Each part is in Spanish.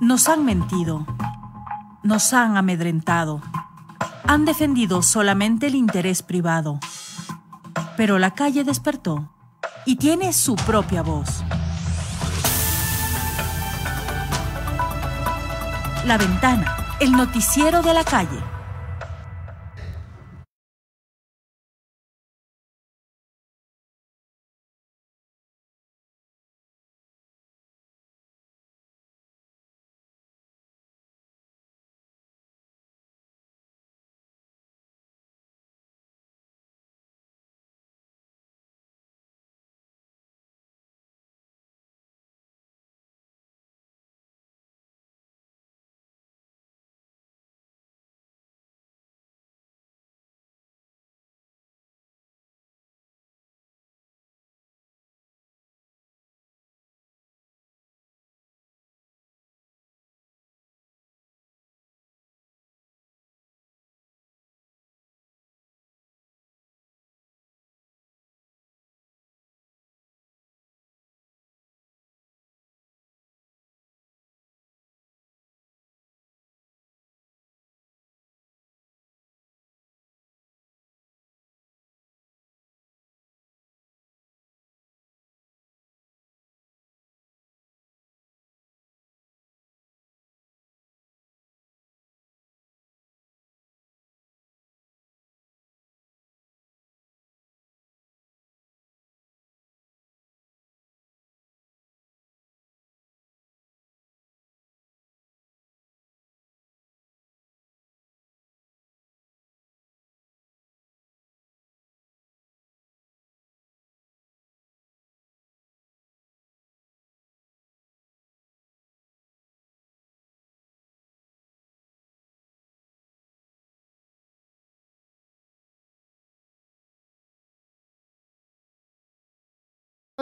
Nos han mentido, nos han amedrentado, han defendido solamente el interés privado. Pero la calle despertó y tiene su propia voz. La Ventana, el noticiero de la calle.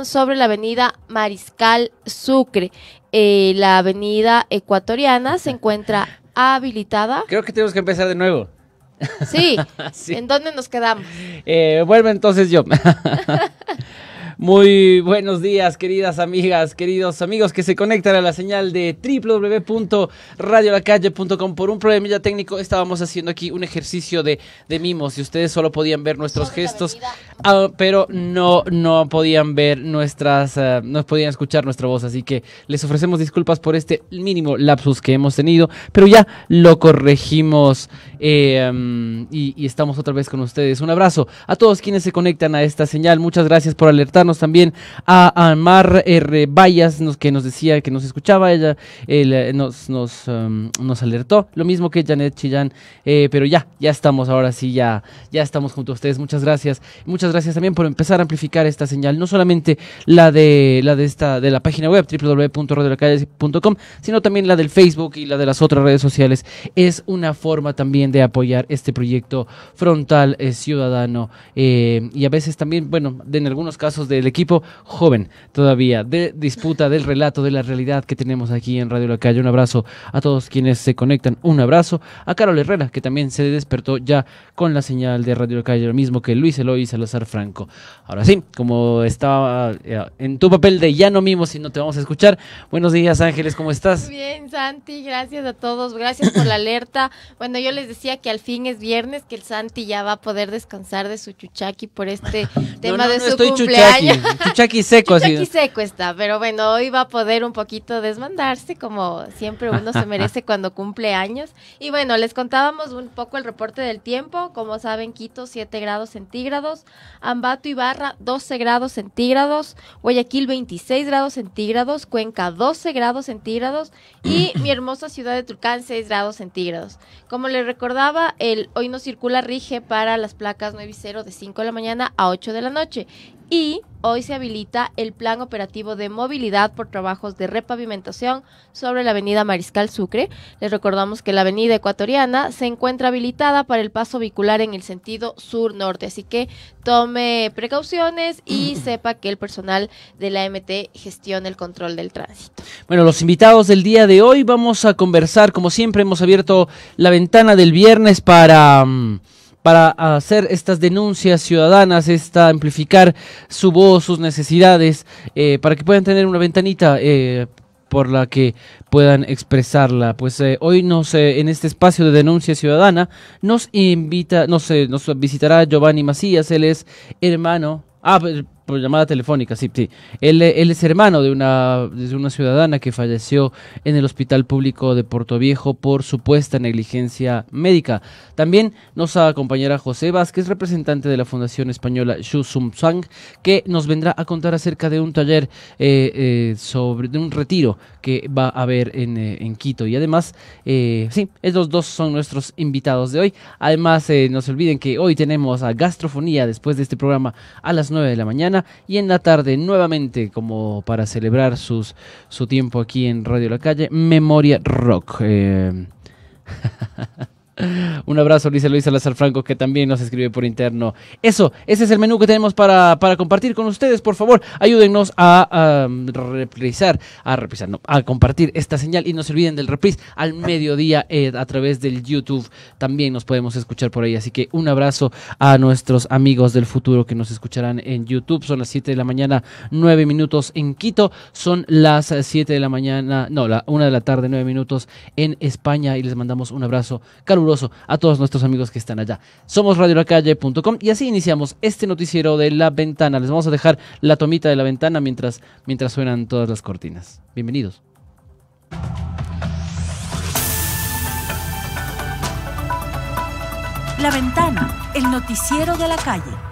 Sobre la avenida Mariscal Sucre. Eh, la avenida ecuatoriana se encuentra habilitada. Creo que tenemos que empezar de nuevo. Sí, ¿en dónde nos quedamos? Eh, vuelvo entonces yo. Muy buenos días, queridas amigas, queridos amigos que se conectan a la señal de www.radiolacalle.com. Por un problemilla técnico estábamos haciendo aquí un ejercicio de, de mimos y ustedes solo podían ver nuestros gestos, ah, pero no, no podían ver nuestras, ah, no podían escuchar nuestra voz. Así que les ofrecemos disculpas por este mínimo lapsus que hemos tenido, pero ya lo corregimos eh, y, y estamos otra vez con ustedes. Un abrazo a todos quienes se conectan a esta señal. Muchas gracias por también a, Mar R. Vallas, nos, que nos decía que nos escuchaba, ella eh, nos, nos, um, nos, alertó, lo mismo que Janet Chillán, eh, pero ya, ya estamos ahora sí, ya, ya estamos junto a ustedes, muchas gracias, muchas gracias también por empezar a amplificar esta señal, no solamente la de la de esta de la página web www.radiolacalle.com, sino también la del Facebook y la de las otras redes sociales, es una forma también de apoyar este proyecto frontal eh, ciudadano y a veces también, bueno, en algunos casos de el equipo joven todavía de disputa del relato de la realidad que tenemos aquí en Radio La Calle. Un abrazo a todos quienes se conectan. Un abrazo a Carol Herrera, que también se despertó ya con la señal de Radio La Calle, lo mismo que Luis Eloy Salazar Franco. Ahora sí, como estaba eh, en tu papel de ya no mimos y no te vamos a escuchar. Buenos días, Ángeles, ¿cómo estás? Bien, Santi, gracias a todos. Gracias por la alerta. Bueno, yo les decía que al fin es viernes, que el Santi ya va a poder descansar de su chuchaki por este tema de su cumpleaños. Chuchaki seco. Chuchaki seco está, pero bueno, hoy va a poder un poquito desmandarse, como siempre uno se merece cuando cumple años. Y bueno, les contábamos un poco el reporte del tiempo. Como saben, Quito 7 grados centígrados, Ambato y Barra 12 grados centígrados, Guayaquil 26 grados centígrados, Cuenca 12 grados centígrados y mi hermosa ciudad de Turcán 6 grados centígrados. Como les recordaba, el hoy no circula rige para las placas 9 y 0 de 5 de la mañana a 8 de la noche y hoy se habilita el plan operativo de movilidad por trabajos de repavimentación sobre la avenida Mariscal Sucre. Les recordamos que la avenida ecuatoriana se encuentra habilitada para el paso vehicular en el sentido sur-norte, así que tome precauciones y sepa que el personal de la MT gestiona el control del tránsito. Bueno, los invitados del día de hoy vamos a conversar, como siempre hemos abierto la ventana del viernes para... Mm, para hacer estas denuncias ciudadanas, esta amplificar su voz, sus necesidades, eh, para que puedan tener una ventanita. Eh, por la que puedan expresarla. Pues eh, hoy nos, eh, en este espacio de denuncia ciudadana nos invita, nos, eh, nos visitará Giovanni Macías, él es hermano, ah, por llamada telefónica, sí, sí. Él, él, es hermano de una, de una ciudadana que falleció en el Hospital Público de Puerto Viejo por supuesta negligencia médica. También nos acompañará José Vázquez, representante de la Fundación Española Shu Sum Sang, que nos vendrá a contar acerca de un taller eh, eh, sobre de un retiro que va a haber en, eh, en Quito. Y además, eh, sí, esos dos son nuestros invitados de hoy. Además, eh, no se olviden que hoy tenemos a Gastrofonía después de este programa a las 9 de la mañana y en la tarde nuevamente como para celebrar sus, su tiempo aquí en Radio La Calle, Memoria Rock. Eh, Un abrazo, Luis Salazar Franco, que también nos escribe por interno. Eso, ese es el menú que tenemos para, para compartir con ustedes. Por favor, ayúdennos a, a reprisar, a reprisar, no, a compartir esta señal y no se olviden del reprise al mediodía eh, a través del YouTube. También nos podemos escuchar por ahí. Así que un abrazo a nuestros amigos del futuro que nos escucharán en YouTube. Son las 7 de la mañana, 9 minutos en Quito. Son las 7 de la mañana, no, la 1 de la tarde, 9 minutos en España. Y les mandamos un abrazo caluroso a todos nuestros amigos que están allá. Somos radiolacalle.com y así iniciamos este noticiero de la ventana. Les vamos a dejar la tomita de la ventana mientras, mientras suenan todas las cortinas. Bienvenidos. La ventana, el noticiero de la calle.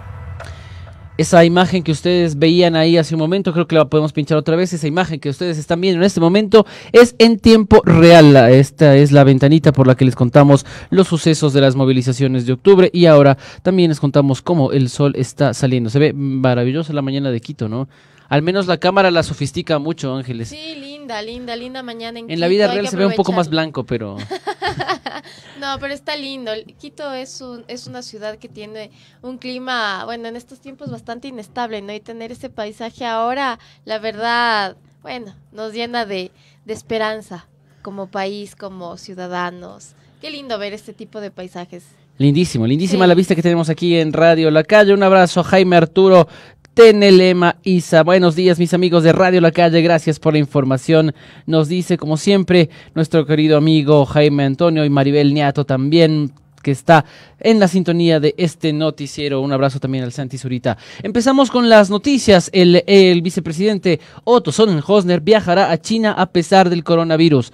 Esa imagen que ustedes veían ahí hace un momento, creo que la podemos pinchar otra vez. Esa imagen que ustedes están viendo en este momento es en tiempo real. Esta es la ventanita por la que les contamos los sucesos de las movilizaciones de octubre y ahora también les contamos cómo el sol está saliendo. Se ve maravillosa la mañana de Quito, ¿no? Al menos la cámara la sofistica mucho, Ángeles. Sí, linda, linda, linda mañana en En Quito. la vida real se ve un poco más blanco, pero No, pero está lindo. Quito es, un, es una ciudad que tiene un clima, bueno, en estos tiempos bastante inestable, ¿no? Y tener ese paisaje ahora, la verdad, bueno, nos llena de, de esperanza como país, como ciudadanos. Qué lindo ver este tipo de paisajes. lindísimo, lindísima Sí. la vista que tenemos aquí en Radio La Calle. Un abrazo Jaime Arturo Tenelema Isa. Buenos días, mis amigos de Radio La Calle. Gracias por la información. Nos dice, como siempre, nuestro querido amigo Jaime Antonio y Maribel Niato también que está en la sintonía de este noticiero. Un abrazo también al Santi Zurita. Empezamos con las noticias. El, el vicepresidente Otto Sonnenhosner viajará a China a pesar del coronavirus.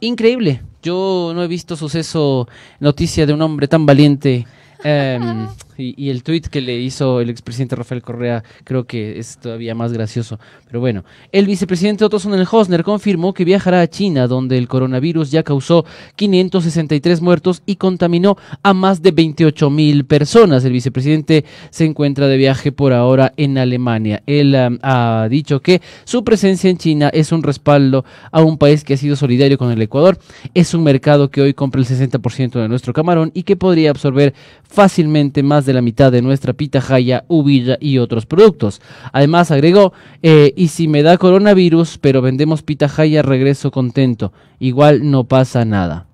Increíble. Yo no he visto suceso, noticia de un hombre tan valiente. Em, y, el tuit que le hizo el expresidente Rafael Correa creo que es todavía más gracioso. Pero bueno, el vicepresidente Otto Sonnenhosner confirmó que viajará a China, donde el coronavirus ya causó 563 muertos y contaminó a más de 28 mil personas. El vicepresidente se encuentra de viaje por ahora en Alemania. Él am, ha dicho que su presencia en China es un respaldo a un país que ha sido solidario con el Ecuador. Es un mercado que hoy compra el 60% de nuestro camarón y que podría absorber fácilmente más de la mitad de nuestra pitahaya, uvilla y otros productos. Además agregó, eh, y si me da coronavirus, pero vendemos pitahaya, regreso contento. Igual no pasa nada.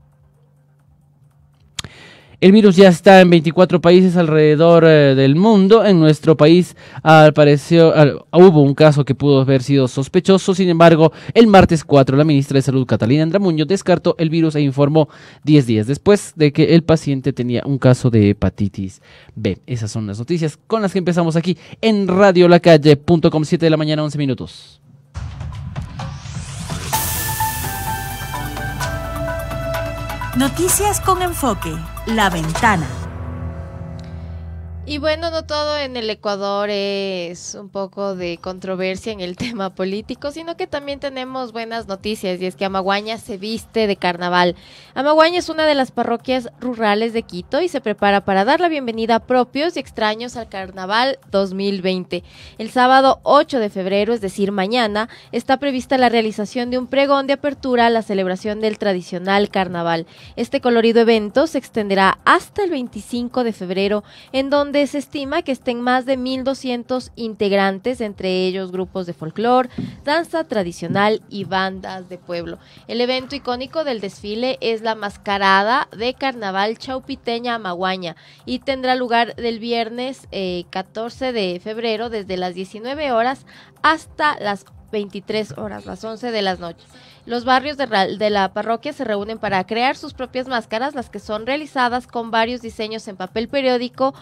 El virus ya está en 24 países alrededor eh, del mundo. En nuestro país al hubo un caso que pudo haber sido sospechoso. Sin embargo, el martes 4, la ministra de Salud, Catalina Andramuño, descartó el virus e informó 10 días después de que el paciente tenía un caso de hepatitis B. Esas son las noticias con las que empezamos aquí en radiolacalle.com, 7 de la mañana, 11 minutos. Noticias con enfoque. La ventana. Y bueno, no todo en el Ecuador es un poco de controversia en el tema político, sino que también tenemos buenas noticias y es que Amaguaña se viste de carnaval. Amaguaña es una de las parroquias rurales de Quito y se prepara para dar la bienvenida a propios y extraños al carnaval 2020. El sábado 8 de febrero, es decir, mañana, está prevista la realización de un pregón de apertura a la celebración del tradicional carnaval. Este colorido evento se extenderá hasta el 25 de febrero, en donde se estima que estén más de 1.200 integrantes, entre ellos grupos de folclore, danza tradicional y bandas de pueblo. El evento icónico del desfile es la mascarada de carnaval chaupiteña amaguaña y tendrá lugar del viernes eh, 14 de febrero desde las 19 horas hasta las 23 horas, las 11 de las noches. Los barrios de, la parroquia se reúnen para crear sus propias máscaras, las que son realizadas con varios diseños en papel periódico,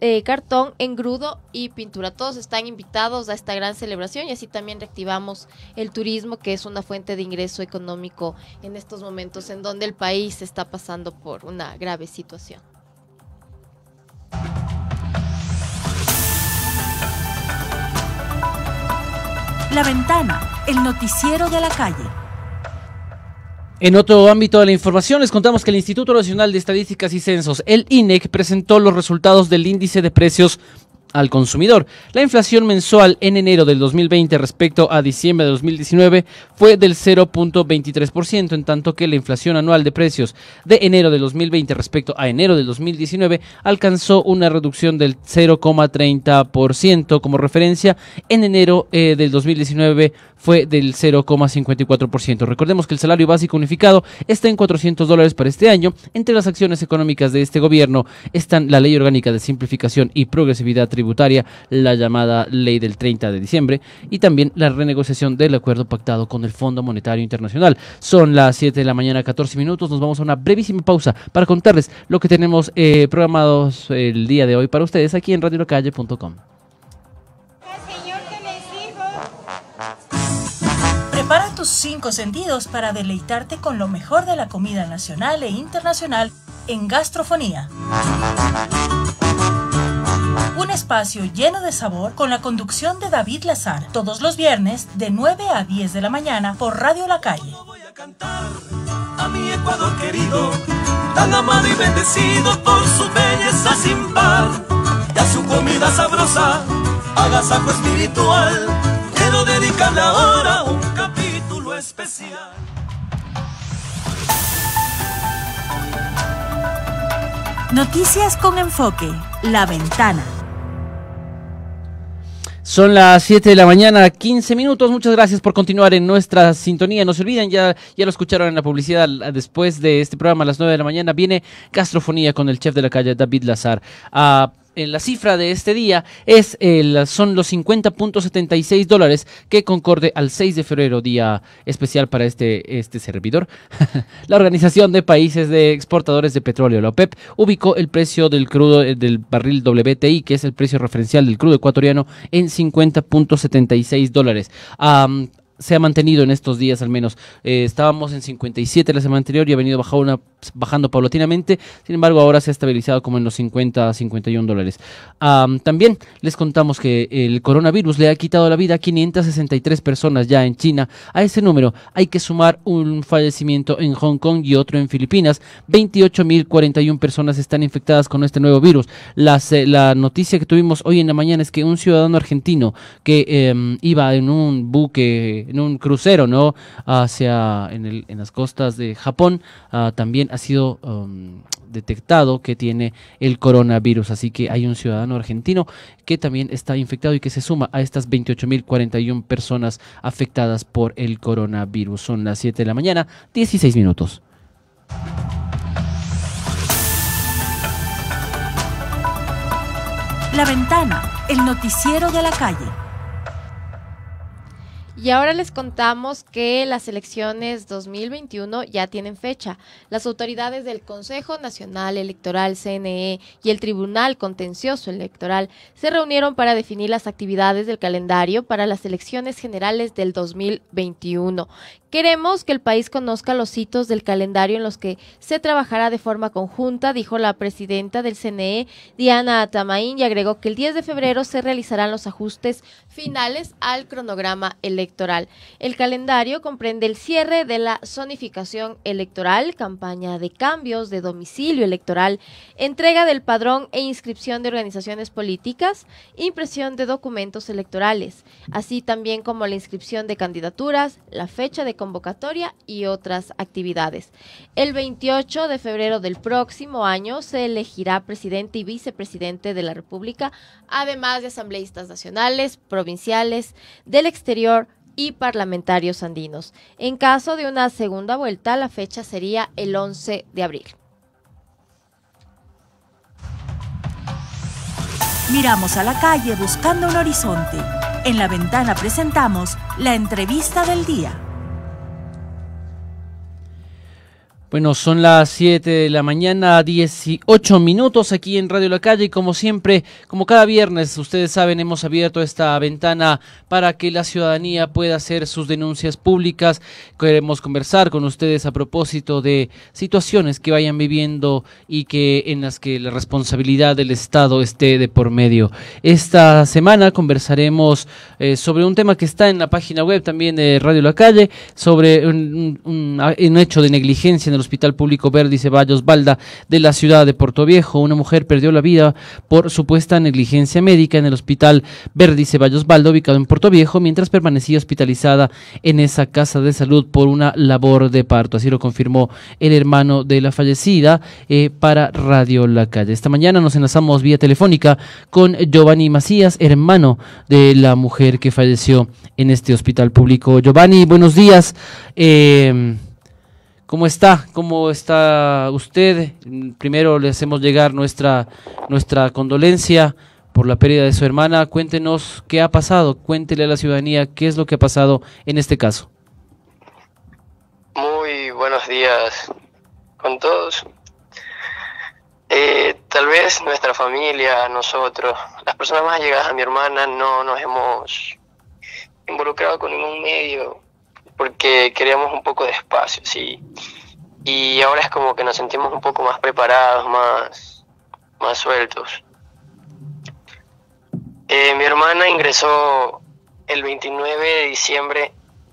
eh, cartón, engrudo y pintura. Todos están invitados a esta gran celebración y así también reactivamos el turismo, que es una fuente de ingreso económico en estos momentos en donde el país está pasando por una grave situación. La Ventana, el noticiero de la calle. En otro ámbito de la información, les contamos que el Instituto Nacional de Estadísticas y Censos, el INEC, presentó los resultados del índice de precios al consumidor. La inflación mensual en enero del 2020 respecto a diciembre de 2019 fue del 0.23%, en tanto que la inflación anual de precios de enero del 2020 respecto a enero del 2019 alcanzó una reducción del 0.30%. Como referencia, en enero eh, del 2019 fue del 0,54%. Recordemos que el salario básico unificado está en 400 dólares para este año. Entre las acciones económicas de este gobierno están la Ley Orgánica de Simplificación y Progresividad Tributaria, la llamada Ley del 30 de diciembre, y también la renegociación del acuerdo pactado con el Fondo Monetario Internacional. Son las 7 de la mañana, 14 minutos. Nos vamos a una brevísima pausa para contarles lo que tenemos eh, programados el día de hoy para ustedes aquí en radiolocalle.com. Prepara tus cinco sentidos para deleitarte con lo mejor de la comida nacional e internacional en gastrofonía. Un espacio lleno de sabor con la conducción de David Lazar, todos los viernes de 9 a 10 de la mañana por Radio La Calle. Voy a cantar a mi Ecuador querido, tan amado y bendecido por su belleza sin par, y a su comida sabrosa, agasajo espiritual. Quiero dedicarle ahora un especial. Noticias con enfoque, La Ventana. Son las 7 de la mañana, 15 minutos. Muchas gracias por continuar en nuestra sintonía. No se olviden, ya, ya lo escucharon en la publicidad. Después de este programa a las 9 de la mañana viene Gastrofonía con el chef de la calle, David Lazar. a la cifra de este día es el, son los 50.76 dólares que concorde al 6 de febrero, día especial para este, este servidor. la Organización de Países de Exportadores de Petróleo, la OPEP, ubicó el precio del crudo eh, del barril WTI, que es el precio referencial del crudo ecuatoriano, en 50.76 dólares se ha mantenido en estos días al menos. Eh, estábamos en 57 la semana anterior y ha venido bajando, bajando paulatinamente. Sin embargo, ahora se ha estabilizado como en los 50 51 dólares. también les contamos que el coronavirus le ha quitado la vida a 563 personas ya en China. A ese número hay que sumar un fallecimiento en Hong Kong y otro en Filipinas. 28.041 personas están infectadas con este nuevo virus. Eh, la noticia que tuvimos hoy en la mañana es que un ciudadano argentino que em, iba en un buque en un crucero, ¿no? Hacia, en, las costas de Japón, ah, también ha sido um, detectado que tiene el coronavirus. Así que hay un ciudadano argentino que también está infectado y que se suma a estas 28.041 personas afectadas por el coronavirus. Son las 7 de la mañana, 16 minutos. La ventana, el noticiero de la calle. Y ahora les contamos que las elecciones 2021 ya tienen fecha. Las autoridades del Consejo Nacional Electoral, CNE, y el Tribunal Contencioso Electoral se reunieron para definir las actividades del calendario para las elecciones generales del 2021, Queremos que el país conozca los hitos del calendario en los que se trabajará de forma conjunta, dijo la presidenta del CNE, Diana Atamaín, y agregó que el 10 de febrero se realizarán los ajustes finales al cronograma electoral. El calendario comprende el cierre de la zonificación electoral, campaña de cambios de domicilio electoral, entrega del padrón e inscripción de organizaciones políticas, impresión de documentos electorales, así también como la inscripción de candidaturas, la fecha de convocatoria y otras actividades. El 28 de febrero del próximo año se elegirá presidente y vicepresidente de la República, además de asambleístas nacionales, provinciales, del exterior, y parlamentarios andinos. En caso de una segunda vuelta, la fecha sería el 11 de abril. Miramos a la calle buscando un horizonte En la ventana presentamos la entrevista del día. Bueno, son las 7 de la mañana, 18 minutos aquí en Radio La Calle y como siempre, como cada viernes, ustedes saben, hemos abierto esta ventana para que la ciudadanía pueda hacer sus denuncias públicas. Queremos conversar con ustedes a propósito de situaciones que vayan viviendo y que en las que la responsabilidad del Estado esté de por medio. Esta semana conversaremos eh, sobre un tema que está en la página web también de Radio La Calle, sobre un, un, hecho de negligencia en el Hospital Público Verdi Ceballos Balda de la ciudad de Puerto Viejo. Una mujer perdió la vida por supuesta negligencia médica en el Hospital Verdi Ceballos Balda, ubicado en Puerto Viejo, mientras permanecía hospitalizada en esa casa de salud por una labor de parto. Así lo confirmó el hermano de la fallecida eh, para Radio La Calle. Esta mañana nos enlazamos vía telefónica con Giovanni Macías, hermano de la mujer que falleció en este hospital público. Giovanni, buenos días. Eh, ¿Cómo está? ¿Cómo está usted? Primero le hacemos llegar nuestra, nuestra condolencia por la pérdida de su hermana. Cuéntenos qué ha pasado, cuéntele a la ciudadanía qué es lo que ha pasado en este caso. Muy buenos días con todos. Eh, tal vez nuestra familia, nosotros, las personas más allegadas a mi hermana, no nos hemos involucrado con ningún medio porque queríamos un poco de espacio, sí. Y ahora es como que nos sentimos un poco más preparados, más, más sueltos. Eh, mi hermana ingresó el 29 de diciembre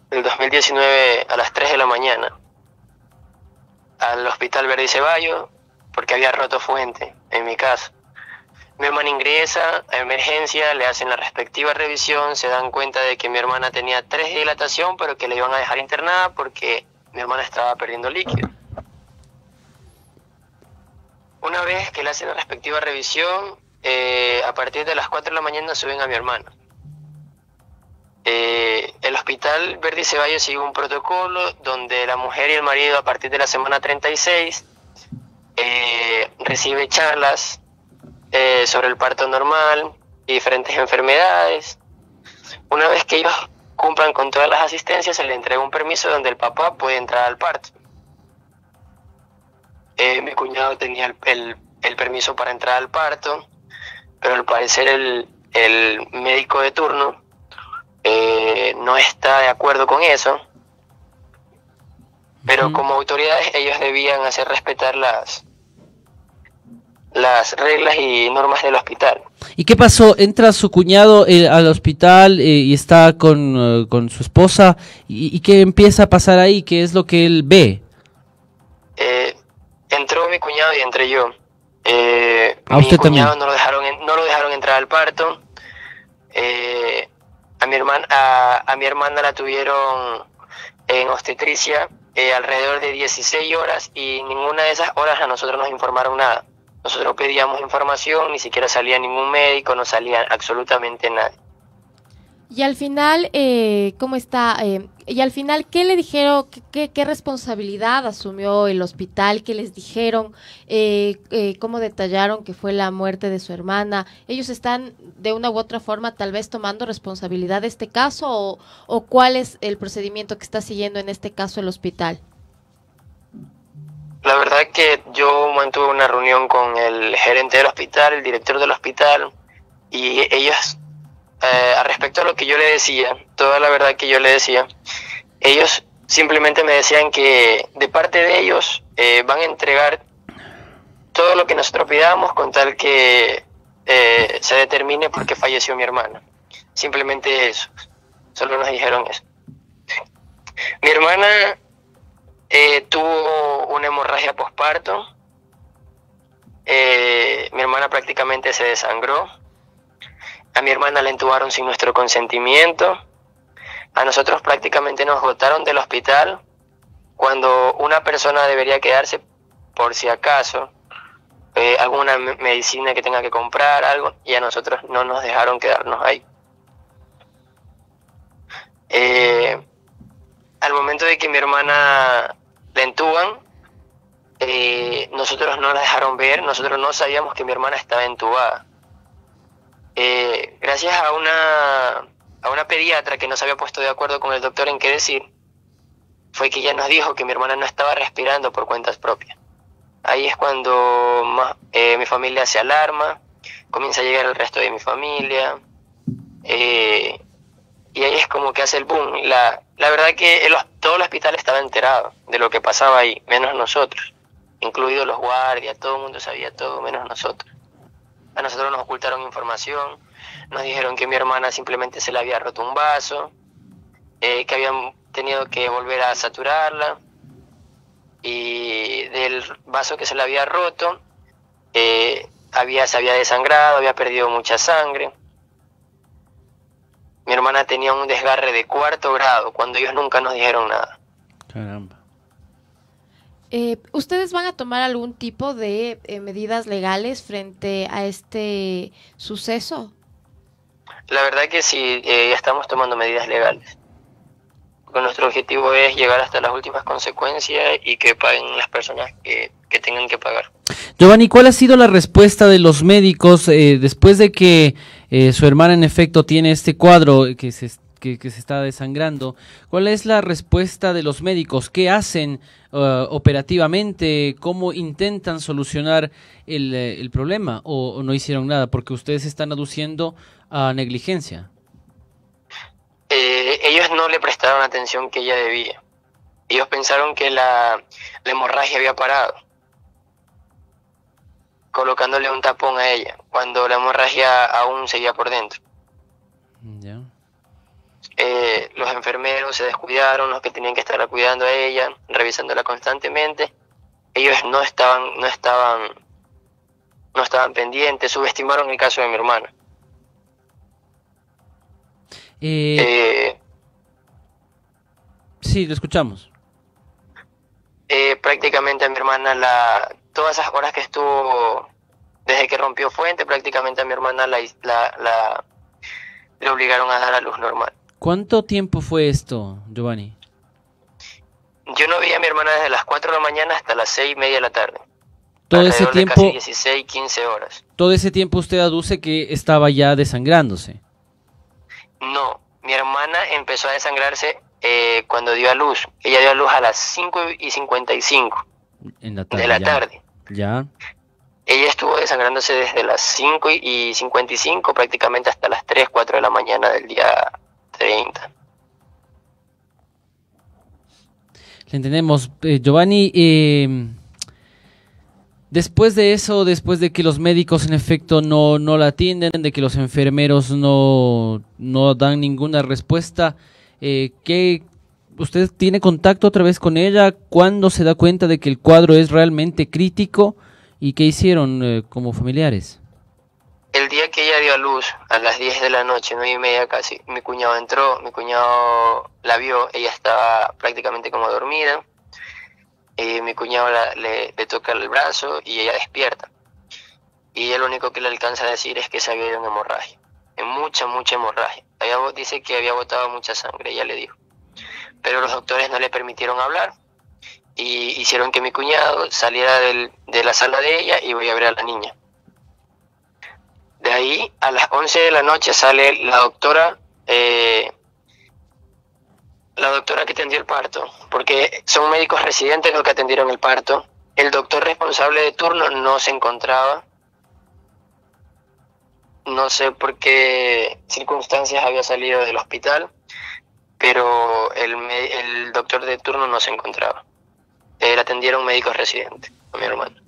del 2019 a las 3 de la mañana al Hospital Verde Ceballo porque había roto fuente en mi casa. Mi hermana ingresa a emergencia, le hacen la respectiva revisión, se dan cuenta de que mi hermana tenía tres de dilatación, pero que le iban a dejar internada porque mi hermana estaba perdiendo líquido. Una vez que le hacen la respectiva revisión, eh, a partir de las 4 de la mañana suben a mi hermana. Eh, el hospital Verdi Ceballos sigue un protocolo donde la mujer y el marido a partir de la semana 36 eh, recibe charlas eh, sobre el parto normal y diferentes enfermedades. Una vez que ellos cumplan con todas las asistencias, se le entrega un permiso donde el papá puede entrar al parto. Eh, mi cuñado tenía el, el, el, permiso para entrar al parto, pero al parecer el, el médico de turno eh, no está de acuerdo con eso. Pero como autoridades ellos debían hacer respetar las, las reglas y normas del hospital. ¿Y qué pasó? Entra su cuñado eh, al hospital eh, y está con, uh, con su esposa. ¿Y, ¿Y, qué empieza a pasar ahí? ¿Qué es lo que él ve? Eh, entró mi cuñado y entré yo. Eh, ¿A mi usted cuñado también? no lo dejaron, no lo dejaron entrar al parto. Eh, a mi hermana, a, a mi hermana la tuvieron en obstetricia eh, alrededor de 16 horas y ninguna de esas horas a nosotros nos informaron nada. Nosotros pedíamos información, ni siquiera salía ningún médico, no salía absolutamente nadie. Y al final, eh, ¿cómo está? Eh, y al final, ¿qué le dijeron? ¿Qué, qué, responsabilidad asumió el hospital? ¿Qué les dijeron? Eh, eh, ¿Cómo detallaron que fue la muerte de su hermana? ¿Ellos están de una u otra forma tal vez tomando responsabilidad de este caso? ¿O, o cuál es el procedimiento que está siguiendo en este caso el hospital? La verdad que yo mantuve una reunión con el gerente del hospital, el director del hospital, y ellos, eh, respecto a lo que yo le decía, toda la verdad que yo le decía, ellos simplemente me decían que de parte de ellos eh, van a entregar todo lo que nosotros pidamos con tal que eh, se determine por qué falleció mi hermana. Simplemente eso, solo nos dijeron eso. Mi hermana eh, tuvo una hemorragia posparto. Eh, mi hermana prácticamente se desangró. A mi hermana la entubaron sin nuestro consentimiento. A nosotros prácticamente nos botaron del hospital cuando una persona debería quedarse por si acaso eh, alguna me- medicina que tenga que comprar, algo, y a nosotros no nos dejaron quedarnos ahí. Al momento de que mi hermana la entuban, eh, nosotros no la dejaron ver, nosotros no sabíamos que mi hermana estaba entubada. Eh, gracias a una, a una pediatra que no se había puesto de acuerdo con el doctor en qué decir, fue que ella nos dijo que mi hermana no estaba respirando por cuentas propias. Ahí es cuando eh, mi familia se alarma, comienza a llegar el resto de mi familia, y ahí es como que hace el boom. La, la verdad que todo el hospital estaba enterado de lo que pasaba ahí, menos nosotros, incluidos los guardias, todo el mundo sabía todo, menos nosotros. A nosotros nos ocultaron información, nos dijeron que mi hermana simplemente se le había roto un vaso, eh, que habían tenido que volver a saturarla y del vaso que se le había roto eh, había, se había desangrado, había perdido mucha sangre. Mi hermana tenía un desgarre de cuarto grado cuando ellos nunca nos dijeron nada. Caramba. Eh, ¿Ustedes van a tomar algún tipo de medidas legales frente a este suceso? La verdad que sí, eh, estamos tomando medidas legales. nuestro objetivo es llegar hasta las últimas consecuencias y que paguen las personas que, tengan que pagar. Giovanni, ¿cuál ha sido la respuesta de los médicos eh, después de que eh, su hermana en efecto tiene este cuadro que se, que, se está desangrando? ¿Cuál es la respuesta de los médicos? ¿Qué hacen operativamente? ¿Cómo intentan solucionar el, el problema? ¿O no hicieron nada? Porque ustedes están aduciendo a negligencia? Eh, ellos no le prestaron atención que ella debía. Ellos pensaron que la, hemorragia había parado, colocándole un tapón a ella, cuando la hemorragia aún seguía por dentro. Eh, los enfermeros se descuidaron, los que tenían que estar cuidando a ella, revisándola constantemente. Ellos no estaban, no estaban, no estaban pendientes, subestimaron el caso de mi hermana. Eh, eh, sí, lo escuchamos. Prácticamente a mi hermana, la, todas esas horas que estuvo desde que rompió fuente, prácticamente a mi hermana la, la, le obligaron a dar a luz normal. ¿Cuánto tiempo fue esto, Giovanni? Yo no vi a mi hermana desde las 4 de la mañana hasta las 6 y media de la tarde. Todo ese tiempo. 16, 15 horas. Todo ese tiempo usted aduce que estaba ya desangrándose. No, mi hermana empezó a desangrarse eh, cuando dio a luz. Ella dio a luz a las 5 y 55 en la tarde, de la tarde. Ya. Ella estuvo desangrándose desde las 5 y 55 prácticamente hasta las 3, 4 de la mañana del día 30. Le entendemos. Eh, Giovanni, eh, Después de eso, después de que los médicos en efecto no, no la atienden, de que los enfermeros no, no dan ninguna respuesta, eh, ¿qué, ¿usted tiene contacto otra vez con ella? ¿Cuándo se da cuenta de que el cuadro es realmente crítico? ¿Y qué hicieron eh, como familiares? El día que ella dio a luz, a las 10 de la noche, nueve y media casi, mi cuñado entró, mi cuñado la vio, ella estaba prácticamente como dormida eh, mi cuñado le, toca el brazo y ella despierta. Y ella lo único que le alcanza a decir es que se había ido en hemorragia, mucha, mucha hemorragia. Ella dice que había botado mucha sangre, ella le dijo. Pero los doctores no le permitieron hablar y hicieron que mi cuñado saliera del, de la sala de ella y voy a ver a la niña. De ahí a las 11 de la noche sale la doctora eh, la doctora que atendió el parto, porque son médicos residentes los que atendieron el parto. El doctor responsable de turno no se encontraba. No sé por qué circunstancias había salido del hospital, pero el, el doctor de turno no se encontraba. Él atendieron médicos residentes, a mi hermano.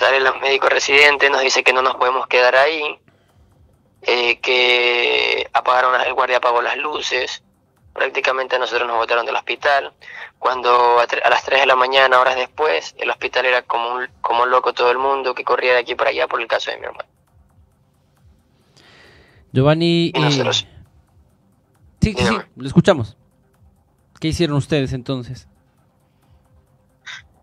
Sale el médico residente, nos dice que no nos podemos quedar ahí, eh, que apagaron, el guardia apagó las luces, prácticamente nosotros nos botaron del hospital. Cuando a, las 3 de la mañana, horas después, el hospital era como un, como loco todo el mundo que corría de aquí para allá por el caso de mi hermano. Giovanni... ¿Y nosotros? Sí, sí, sí, lo escuchamos. ¿Qué hicieron ustedes entonces?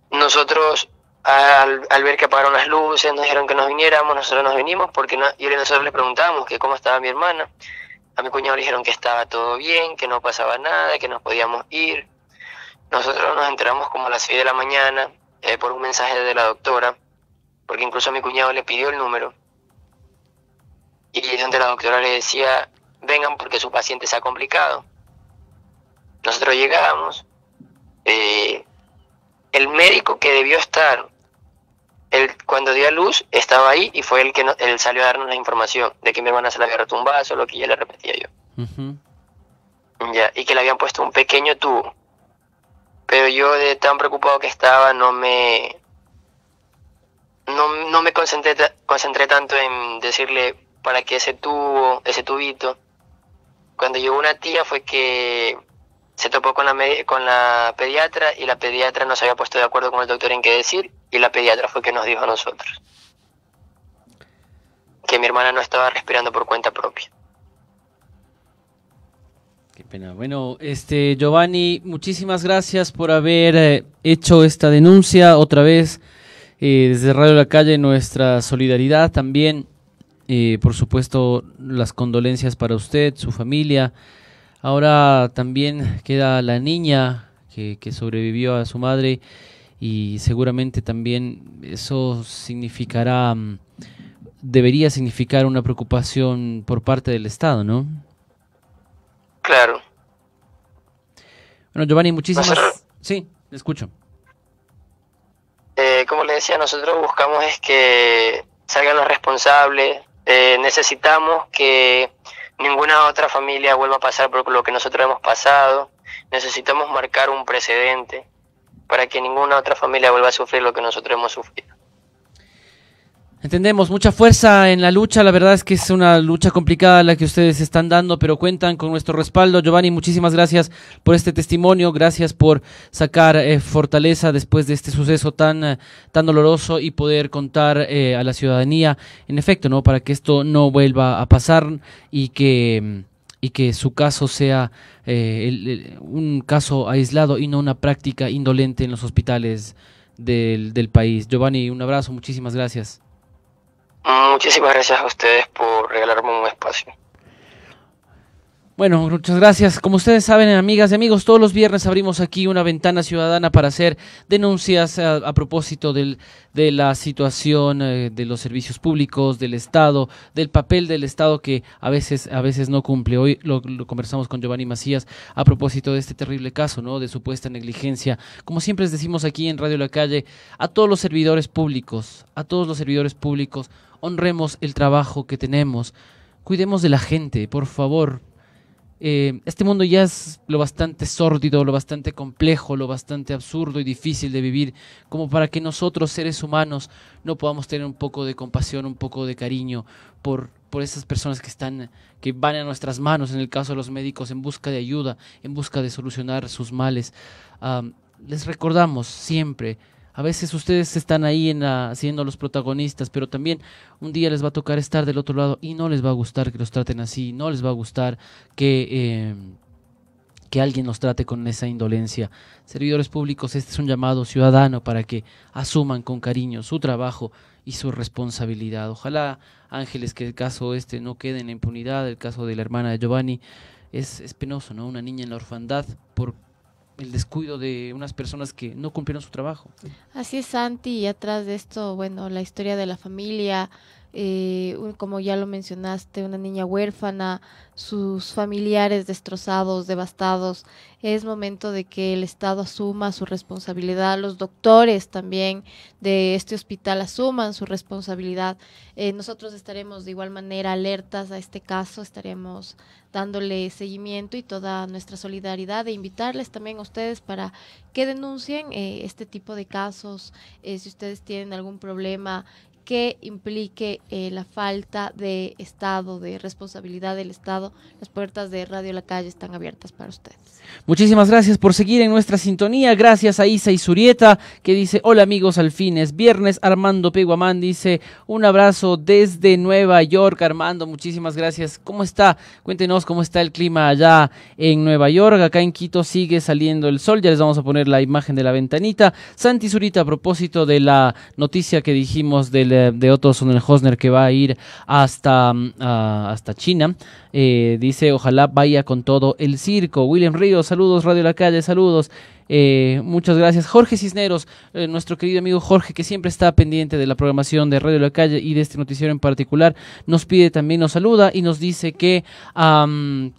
Nosotros, al, ver que apagaron las luces, nos dijeron que nos viniéramos, nosotros nos vinimos porque no, y nosotros les preguntábamos que cómo estaba mi hermana. A mi cuñado le dijeron que estaba todo bien, que no pasaba nada, que nos podíamos ir. Nosotros nos enteramos como a las 6 de la mañana eh, por un mensaje de la doctora, porque incluso a mi cuñado le pidió el número. Y donde la doctora le decía vengan porque su paciente se ha complicado. Nosotros llegamos, eh, el médico que debió estar él, cuando dio a luz estaba ahí y fue el que él salió a darnos la información de que mi hermana se le había roto un vaso, lo que ya le repetía yo. Ya, y que le habían puesto un pequeño tubo. Pero yo de tan preocupado que estaba no me no, no me concentré, concentré tanto en decirle para que ese tubo, ese tubito. Cuando llegó una tía fue que se topó con la, con la pediatra y la pediatra no se había puesto de acuerdo con el doctor en qué decir y la pediatra fue que nos dijo a nosotros que mi hermana no estaba respirando por cuenta propia. Qué pena. Bueno, este Giovanni, muchísimas gracias por haber eh, hecho esta denuncia otra vez eh, desde Radio La Calle nuestra solidaridad también, eh, por supuesto las condolencias para usted, su familia. Ahora también queda la niña que, que sobrevivió a su madre y seguramente también eso significará, mm, debería significar una preocupación por parte del Estado, ¿no? Claro. Bueno, Giovanni, muchísimas... Sí, le escucho. Eh, como le decía, nosotros buscamos es que salgan los responsables, eh, necesitamos que ninguna otra familia vuelva a pasar por lo que nosotros hemos pasado, necesitamos marcar un precedente para que ninguna otra familia vuelva a sufrir lo que nosotros hemos sufrido. Entendemos, mucha fuerza en la lucha, la verdad es que es una lucha complicada la que ustedes están dando, pero cuentan con nuestro respaldo. Giovanni, muchísimas gracias por este testimonio, gracias por sacar eh, fortaleza después de este suceso tan, eh, tan doloroso y poder contar eh, a la ciudadanía, en efecto, ¿no? para que esto no vuelva a pasar y que y que su caso sea un caso aislado y no una práctica indolente en los hospitales del, del país. Giovanni, un abrazo, muchísimas gracias. Muchísimas gracias a ustedes por regalarme un espacio. Bueno, muchas gracias. Como ustedes saben, amigas y amigos, todos los viernes abrimos aquí una ventana ciudadana para hacer denuncias a, propósito de la situación eh, de los servicios públicos, del Estado, del papel del Estado que a veces, a veces no cumple. Hoy lo, conversamos con Giovanni Macías a propósito de este terrible caso, ¿no? De supuesta negligencia. Como siempre les decimos aquí en Radio La Calle, a todos los servidores públicos, a todos los servidores públicos, honremos el trabajo que tenemos. Cuidemos de la gente, por favor, eh, este mundo ya es lo bastante sórdido, lo bastante complejo, lo bastante absurdo y difícil de vivir, como para que nosotros, seres humanos, no podamos tener un poco de compasión, un poco de cariño por, por esas personas que están, que van a nuestras manos, en el caso de los médicos, en busca de ayuda, en busca de solucionar sus males. les recordamos siempre a veces ustedes están ahí en siendo los protagonistas, pero también un día les va a tocar estar del otro lado y no les va a gustar que los traten así, no les va a gustar que, eh, que alguien los trate con esa indolencia. Servidores públicos, este es un llamado ciudadano para que asuman con cariño su trabajo y su responsabilidad. Ojalá, Ángeles, que el caso este no quede en la impunidad, el caso de la hermana de Giovanni, es, es penoso, ¿no? Una niña en la orfandad por el descuido de unas personas que no cumplieron su trabajo. Así es, Santi, y atrás de esto, bueno, la historia de la familia, eh, como ya lo mencionaste, una niña huérfana, sus familiares destrozados, devastados. Es momento de que el Estado asuma su responsabilidad, los doctores también de este hospital asuman su responsabilidad. Eh, nosotros estaremos de igual manera alertas a este caso, estaremos dándole seguimiento y toda nuestra solidaridad e invitarles también a ustedes para que denuncien eh, este tipo de casos. si ustedes tienen algún problema que implique eh, la falta de Estado, de responsabilidad del Estado, las puertas de Radio La Calle están abiertas para ustedes. Muchísimas gracias por seguir en nuestra sintonía. Gracias a Isa y Surieta, que dice, hola amigos, al fin es viernes. Armando Peguamán dice, un abrazo desde Nueva York. Armando, muchísimas gracias. ¿Cómo está? Cuéntenos cómo está el clima allá en Nueva York. Acá en Quito sigue saliendo el sol. Ya les vamos a poner la imagen de la ventanita. Santi Zurita, a propósito de la noticia que dijimos del de Otto Sonnenhosner que va a ir hasta, mm, hasta China. Eh, dice, ojalá vaya con todo el circo. William Ríos, saludos, Radio La Calle, saludos. Eh, muchas gracias. Jorge Cisneros, eh, nuestro querido amigo Jorge, que siempre está pendiente de la programación de Radio La Calle y de este noticiero en particular, nos pide también, nos saluda y nos dice que,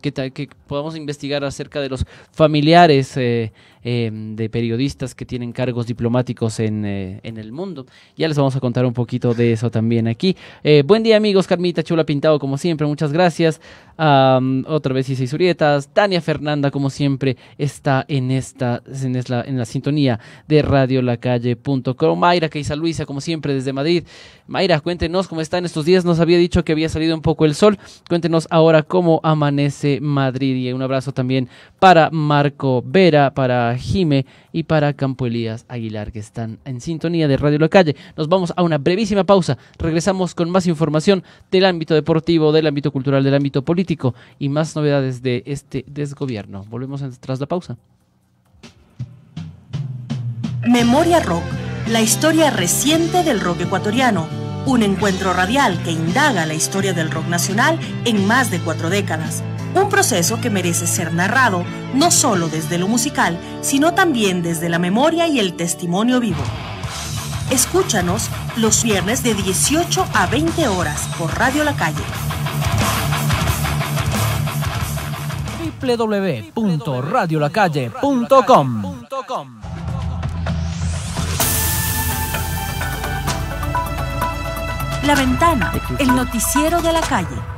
que, podamos investigar acerca de los familiares eh, em, de periodistas que tienen cargos diplomáticos en, en, el mundo. Ya les vamos a contar un poquito de eso también aquí. Buen día amigos, Carmita Chula Pintado como siempre, muchas gracias. otra vez Isai Surietas, Tania Fernanda como siempre está en esta, en, la, en la sintonía de radiolacalle.com. Mayra Keisa Luisa como siempre desde Madrid. Mayra, cuéntenos cómo están estos días. Nos había dicho que había salido un poco el sol. Cuéntenos ahora cómo amanece Madrid y un abrazo también para Marco Vera, para Jime y para Campo Elías Aguilar que están en sintonía de Radio La Calle. Nos vamos a una brevísima pausa. Regresamos con más información del ámbito deportivo, del ámbito cultural, del ámbito político y más novedades de este desgobierno. Volvemos tras la pausa. Memoria Rock, la historia reciente del rock ecuatoriano. Un encuentro radial que indaga la historia del rock nacional en más de cuatro décadas un proceso que merece ser narrado no solo desde lo musical, sino también desde la memoria y el testimonio vivo. Escúchanos los viernes de 18 a 20 horas por Radio La Calle. www.radiolacalle.com La Ventana, el noticiero de la calle.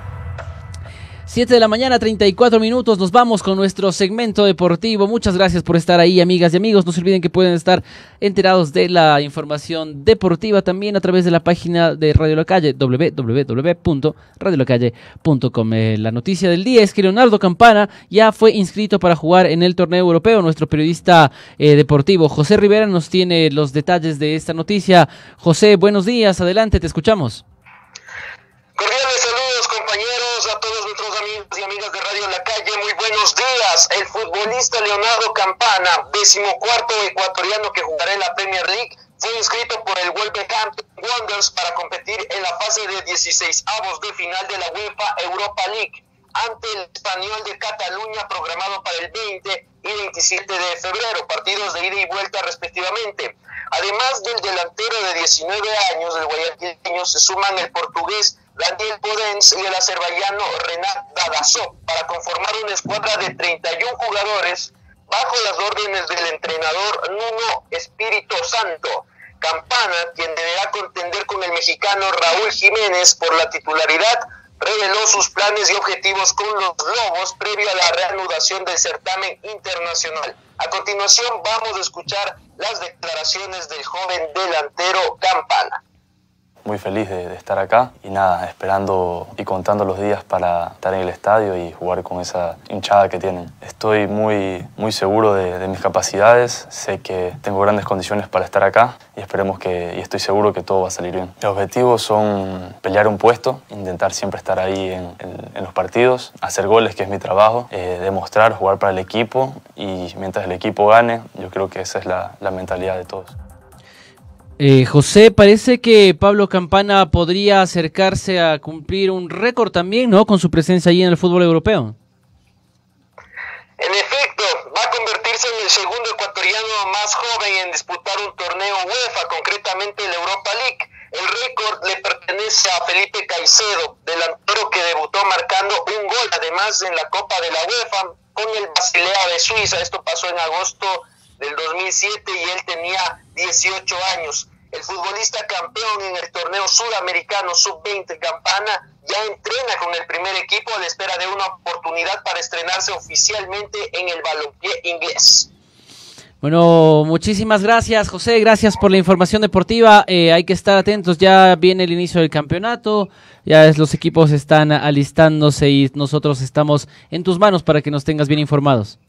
7 de la mañana, 34 minutos. Nos vamos con nuestro segmento deportivo. Muchas gracias por estar ahí, amigas y amigos. No se olviden que pueden estar enterados de la información deportiva también a través de la página de Radio La Calle, www.radiolacalle.com. Eh, la noticia del día es que Leonardo Campana ya fue inscrito para jugar en el torneo europeo. Nuestro periodista eh, deportivo José Rivera nos tiene los detalles de esta noticia. José, buenos días. Adelante, te escuchamos. Cordiales saludos, compañeros, a todos nuestros amigos de Radio La Calle. Muy buenos días. El futbolista Leonardo Campana, decimocuarto ecuatoriano que jugará en la Premier League, fue inscrito por el Wolverhampton Wanderers para competir en la fase de 16 avos de final de la UEFA Europa League ante el español de Cataluña programado para el 20 y 27 de febrero, partidos de ida y vuelta respectivamente. Además del delantero de 19 años, el guayaquileño, se suman el portugués Daniel Podens y el azerbaiyano Renat Dadasov para conformar una escuadra de 31 jugadores bajo las órdenes del entrenador Nuno Espíritu Santo. Campana, quien deberá contender con el mexicano Raúl Jiménez por la titularidad, reveló sus planes y objetivos con los Lobos previo a la reanudación del certamen internacional. A continuación vamos a escuchar las declaraciones del joven delantero Campana muy feliz de, estar acá y nada, esperando y contando los días para estar en el estadio y jugar con esa hinchada que tienen. Estoy muy, muy seguro de, mis capacidades, sé que tengo grandes condiciones para estar acá y esperemos que, y estoy seguro que todo va a salir bien. Los objetivos son pelear un puesto, intentar siempre estar ahí en, los partidos, hacer goles, que es mi trabajo, eh, demostrar, jugar para el equipo y mientras el equipo gane, yo creo que esa es la, la mentalidad de todos. Eh, José, parece que Pablo Campana podría acercarse a cumplir un récord también, ¿no? Con su presencia allí en el fútbol europeo. En efecto, va a convertirse en el segundo ecuatoriano más joven en disputar un torneo UEFA, concretamente el Europa League. El récord le pertenece a Felipe Caicedo, delantero que debutó marcando un gol, además en la Copa de la UEFA con el Basilea de Suiza. Esto pasó en agosto del 2007 y él tenía 18 años. El futbolista campeón en el torneo sudamericano sub-20 Campana ya entrena con el primer equipo a la espera de una oportunidad para estrenarse oficialmente en el balompié inglés. Bueno, muchísimas gracias José, gracias por la información deportiva. Eh, hay que estar atentos, ya viene el inicio del campeonato, ya los equipos están alistándose y nosotros estamos en tus manos para que nos tengas bien informados.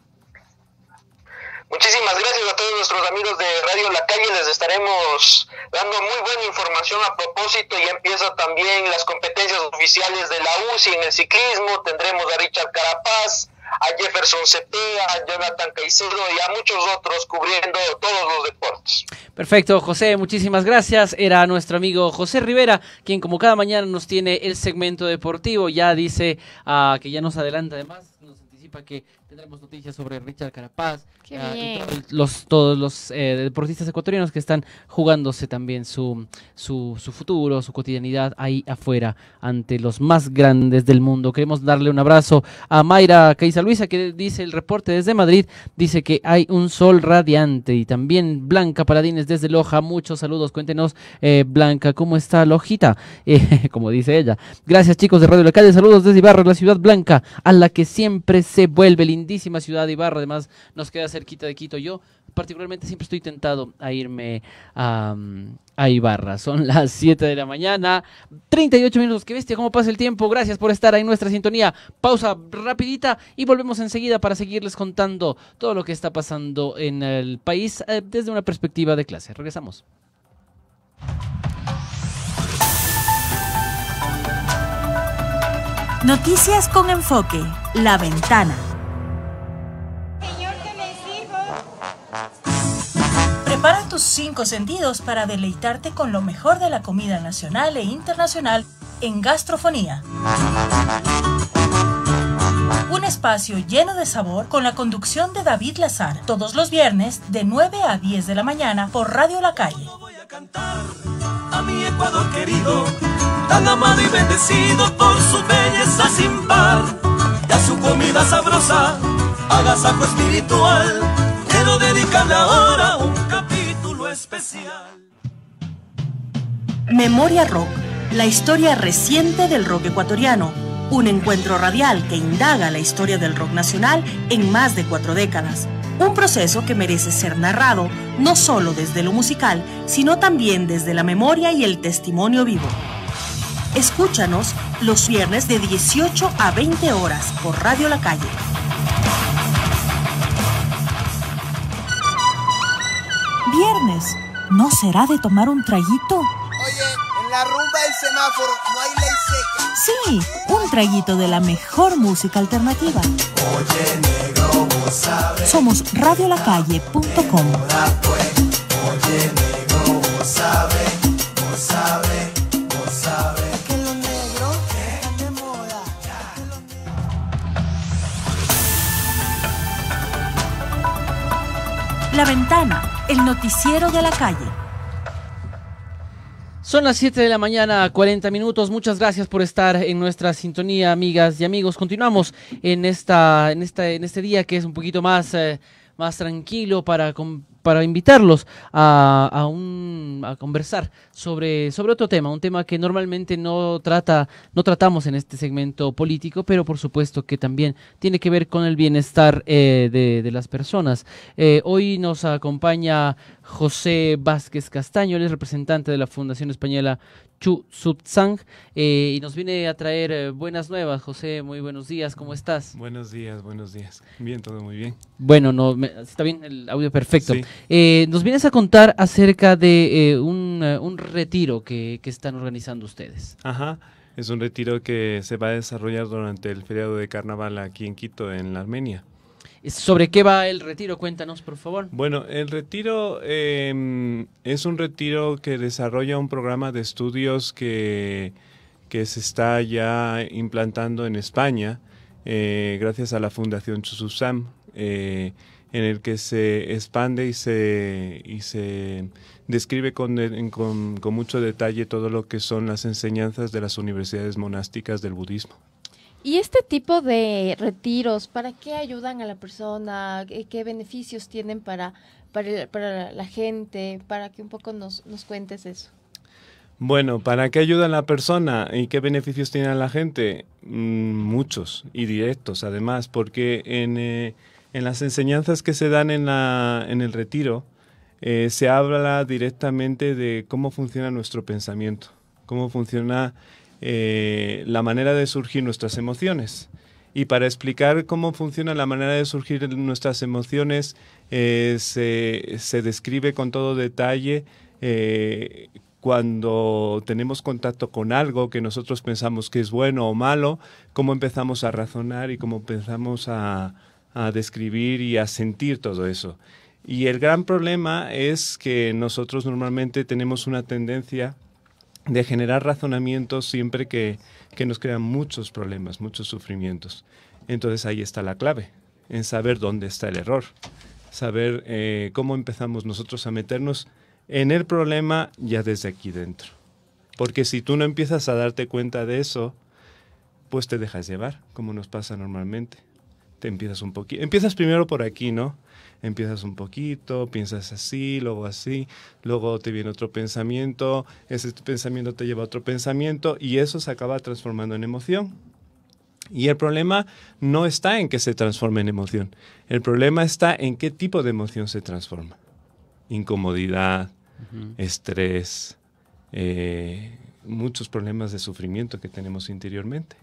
Muchísimas gracias a todos nuestros amigos de Radio La Calle. Les estaremos dando muy buena información a propósito. Ya empiezan también las competencias oficiales de la UCI en el ciclismo. Tendremos a Richard Carapaz, a Jefferson Cepeda, a Jonathan Caicedo y a muchos otros cubriendo todos los deportes. Perfecto, José, muchísimas gracias. Era nuestro amigo José Rivera, quien como cada mañana nos tiene el segmento deportivo. Ya dice uh, que ya nos adelanta además, nos anticipa que tendremos noticias sobre Richard Carapaz, Qué ah, bien. los, todos los eh, deportistas ecuatorianos que están jugándose también su, su, su futuro, su cotidianidad ahí afuera ante los más grandes del mundo. Queremos darle un abrazo a Mayra Caiza Luisa que dice el reporte desde Madrid, dice que hay un sol radiante y también Blanca Paladines desde Loja, muchos saludos, cuéntenos eh, Blanca, ¿cómo está Lojita? Eh, como dice ella. Gracias chicos de Radio La Calle, saludos desde Ibarra, la ciudad blanca, a la que siempre se vuelve lindísima ciudad de Ibarra, además nos queda cerquita de Quito. Yo particularmente siempre estoy tentado a irme a, Ibarra. Son las 7 de la mañana, 38 minutos, qué bestia, cómo pasa el tiempo. Gracias por estar ahí en nuestra sintonía. Pausa rapidita y volvemos enseguida para seguirles contando todo lo que está pasando en el país eh, desde una perspectiva de clase. Regresamos. Noticias con enfoque. La ventana. Prepara tus cinco sentidos para deleitarte con lo mejor de la comida nacional e internacional en gastrofonía. Un espacio lleno de sabor con la conducción de David Lazar, todos los viernes de 9 a 10 de la mañana por Radio La Calle. voy a cantar a mi Ecuador querido, tan amado y bendecido por su belleza sin par, y a su comida sabrosa, agasajo espiritual. Quiero dedicarle ahora un especial. Memoria Rock, la historia reciente del rock ecuatoriano. Un encuentro radial que indaga la historia del rock nacional en más de cuatro décadas. Un proceso que merece ser narrado no solo desde lo musical, sino también desde la memoria y el testimonio vivo. Escúchanos los viernes de 18 a 20 horas por Radio La Calle. ¿No será de tomar un traguito? Oye, en la rumba del semáforo no hay ley seca. Sí, un traguito de la mejor música alternativa. Somos radiolacalle.com. Que los negros están de moda. La Ventana, el noticiero de la calle. Son las 7 de la mañana, 40 minutos. Muchas gracias por estar en nuestra sintonía, amigas y amigos. Continuamos en esta, en esta, en este día que es un poquito más, eh, más tranquilo para, para invitarlos a, a conversar sobre, sobre otro tema, un tema que normalmente no trata, no tratamos en este segmento político, pero por supuesto que también tiene que ver con el bienestar eh, de, de las personas. Eh, hoy nos acompaña José Vázquez Castaño, él es representante de la Fundación Española Chu Subsang eh, y nos viene a traer eh, buenas nuevas. José, muy buenos días, ¿cómo estás? Buenos días, buenos días. Bien, todo muy bien. Bueno, no, me- está bien el audio perfecto. Sí. Eh, nos vienes a contar acerca de un, un retiro que, que están organizando ustedes. Ajá. Es un retiro que se va a desarrollar durante el feriado de carnaval aquí en Quito, en la Armenia. ¿Sobre qué va el retiro? Cuéntanos, por favor. Bueno, el retiro eh, es un retiro que desarrolla un programa de estudios que, que se está ya implantando en España eh, gracias a la Fundación Chususam, eh, en el que se expande y se, y se describe con, con- con mucho detalle todo lo que son las enseñanzas de las universidades monásticas del budismo. ¿Y este tipo de retiros, para qué ayudan a la persona? ¿Qué, beneficios tienen para, para, para la gente? Para que un poco nos, nos cuentes eso. Bueno, ¿para qué ayuda a la persona y qué beneficios tiene a la gente? Mm, muchos y directos, además, porque en, eh, en las enseñanzas que se dan en, el retiro eh, se habla directamente de cómo funciona nuestro pensamiento, cómo funciona eh, la manera de surgir nuestras emociones. Y para explicar cómo funciona la manera de surgir nuestras emociones, eh, se, se describe con todo detalle cuando tenemos contacto con algo que nosotros pensamos que es bueno o malo, cómo empezamos a razonar y cómo empezamos a, a describir y a sentir todo eso. Y el gran problema es que nosotros normalmente tenemos una tendencia de generar razonamientos siempre que, que nos crean muchos problemas, muchos sufrimientos. Entonces ahí está la clave. en saber dónde está el error, saber eh, cómo empezamos nosotros a meternos en el problema ya desde aquí dentro. Porque si tú no empiezas a darte cuenta de eso, pues te dejas llevar, como nos pasa normalmente. Te empiezas un poquito. Empiezas primero por aquí, ¿no? Empiezas un poquito, piensas así, luego así, luego te viene otro pensamiento, ese pensamiento te lleva a otro pensamiento y eso se acaba transformando en emoción. Y el problema no está en que se transforme en emoción, el problema está en qué tipo de emoción se transforma. Incomodidad, estrés, eh, muchos problemas de sufrimiento que tenemos interiormente.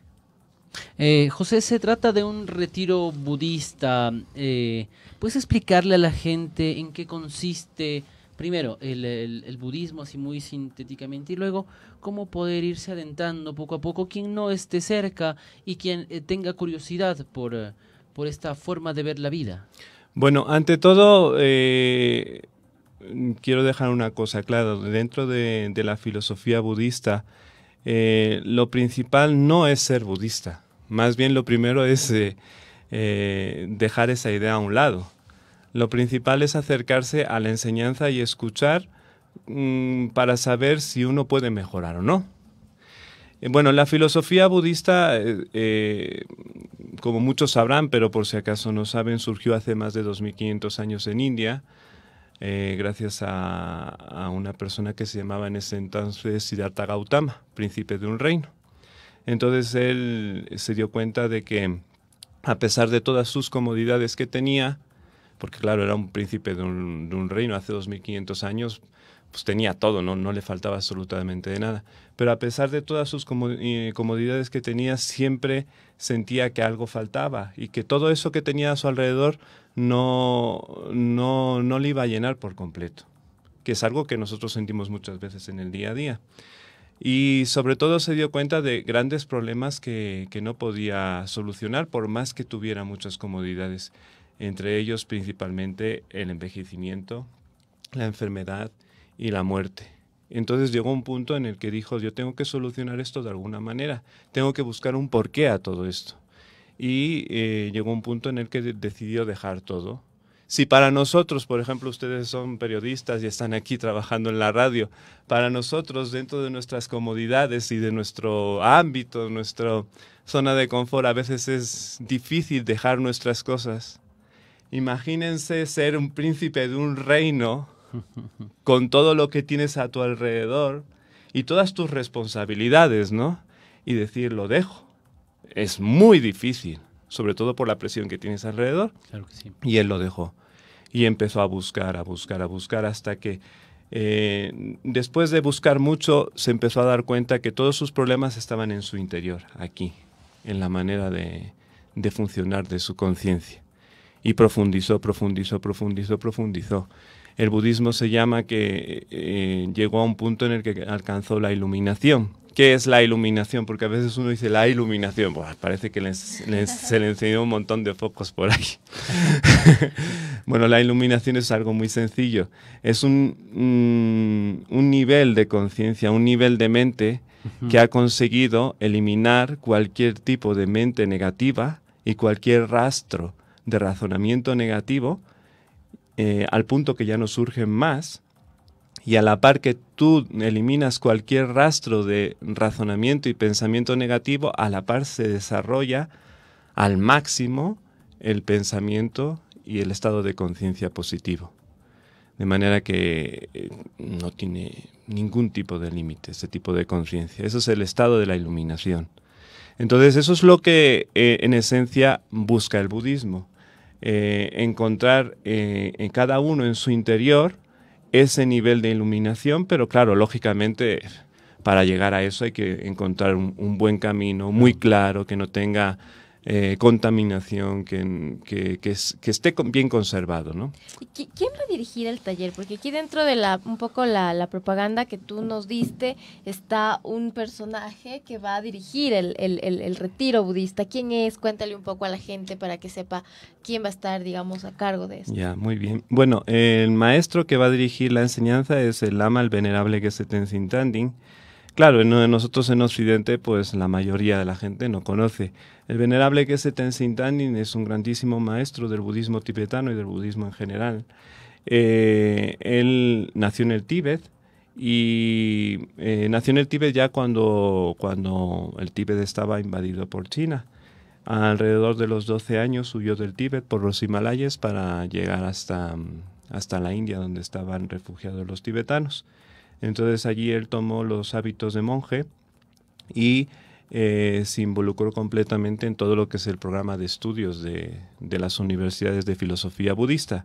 Eh, José, se trata de un retiro budista. Eh, ¿Puedes explicarle a la gente en qué consiste, primero, el, budismo, así muy sintéticamente, y luego cómo poder irse adentrando poco a poco quien no esté cerca y quien eh, tenga curiosidad por, por esta forma de ver la vida? Bueno, ante todo, quiero dejar una cosa clara. Dentro de, la filosofía budista, eh, lo principal no es ser budista. Más bien lo primero es eh, eh, dejar esa idea a un lado. Lo principal es acercarse a la enseñanza y escuchar mm, para saber si uno puede mejorar o no. Bueno, la filosofía budista, como muchos sabrán, pero por si acaso no saben, surgió hace más de 2500 años en India eh, gracias a, una persona que se llamaba en ese entonces Siddhartha Gautama, príncipe de un reino. Entonces él se dio cuenta de que a pesar de todas sus comodidades que tenía, porque claro, era un príncipe de un, de un reino hace 2500 años, pues tenía todo, ¿no? no le faltaba absolutamente de nada. Pero a pesar de todas sus eh, comodidades que tenía, siempre sentía que algo faltaba y que todo eso que tenía a su alrededor no, no, no le iba a llenar por completo, que es algo que nosotros sentimos muchas veces en el día a día. Y sobre todo se dio cuenta de grandes problemas que, que no podía solucionar por más que tuviera muchas comodidades, entre ellos principalmente el envejecimiento, la enfermedad, y la muerte. Entonces llegó un punto en el que dijo, yo tengo que solucionar esto de alguna manera, tengo que buscar un porqué a todo esto. Y eh, llegó un punto en el que decidió dejar todo. Si para nosotros, por ejemplo, ustedes son periodistas y están aquí trabajando en la radio, para nosotros, dentro de nuestras comodidades y de nuestro ámbito, nuestra zona de confort, a veces es difícil dejar nuestras cosas. Imagínense ser un príncipe de un reino con todo lo que tienes a tu alrededor y todas tus responsabilidades, ¿no? Y decir, lo dejo. Es muy difícil, sobre todo por la presión que tienes alrededor. Y él lo dejó. Y empezó a buscar, a buscar, a buscar hasta que eh, después de buscar mucho se empezó a dar cuenta que todos sus problemas estaban en su interior, aquí, en la manera de, de funcionar de su conciencia. Y profundizó, profundizó, profundizó, profundizó el budismo se llama que eh, llegó a un punto en el que alcanzó la iluminación. ¿Qué es la iluminación? Porque a veces uno dice la iluminación, pues parece que se le enseñó un montón de focos por ahí. bueno, la iluminación es algo muy sencillo. Es un, mm, un nivel de conciencia, un nivel de mente que ha conseguido eliminar cualquier tipo de mente negativa y cualquier rastro de razonamiento negativo eh, al punto que ya no surgen más, y a la par que tú eliminas cualquier rastro de razonamiento y pensamiento negativo, a la par se desarrolla al máximo el pensamiento y el estado de conciencia positivo. De manera que eh, no tiene ningún tipo de límite ese tipo de conciencia. Eso es el estado de la iluminación. Entonces eso es lo que eh, en esencia busca el budismo. Eh, encontrar en cada uno en su interior ese nivel de iluminación, pero claro, lógicamente para llegar a eso hay que encontrar un buen camino muy claro, que no tenga eh, contaminación, que, que, que, esté bien conservado, ¿no? ¿Quién va a dirigir el taller? Porque aquí dentro de la un poco la, propaganda que tú nos diste está un personaje que va a dirigir el, el, retiro budista. ¿Quién es? Cuéntale un poco a la gente para que sepa quién va a estar, digamos, a cargo de esto. Ya, muy bien. Bueno, el maestro que va a dirigir la enseñanza es el Lama, el venerable Geshe Tenzin Tanding claro, en- nosotros en Occidente, pues la mayoría de la gente no conoce. El venerable Geshe Tenzin Tandin es un grandísimo maestro del budismo tibetano y del budismo en general. Eh, él nació en el Tíbet y eh, nació en el Tíbet ya cuando, cuando el Tíbet estaba invadido por China. Alrededor de los 12 años huyó del Tíbet por los Himalayas para llegar hasta, hasta la India, donde estaban refugiados los tibetanos. Entonces allí él tomó los hábitos de monje y eh, se involucró completamente en todo lo que es el programa de estudios de, de las universidades de filosofía budista.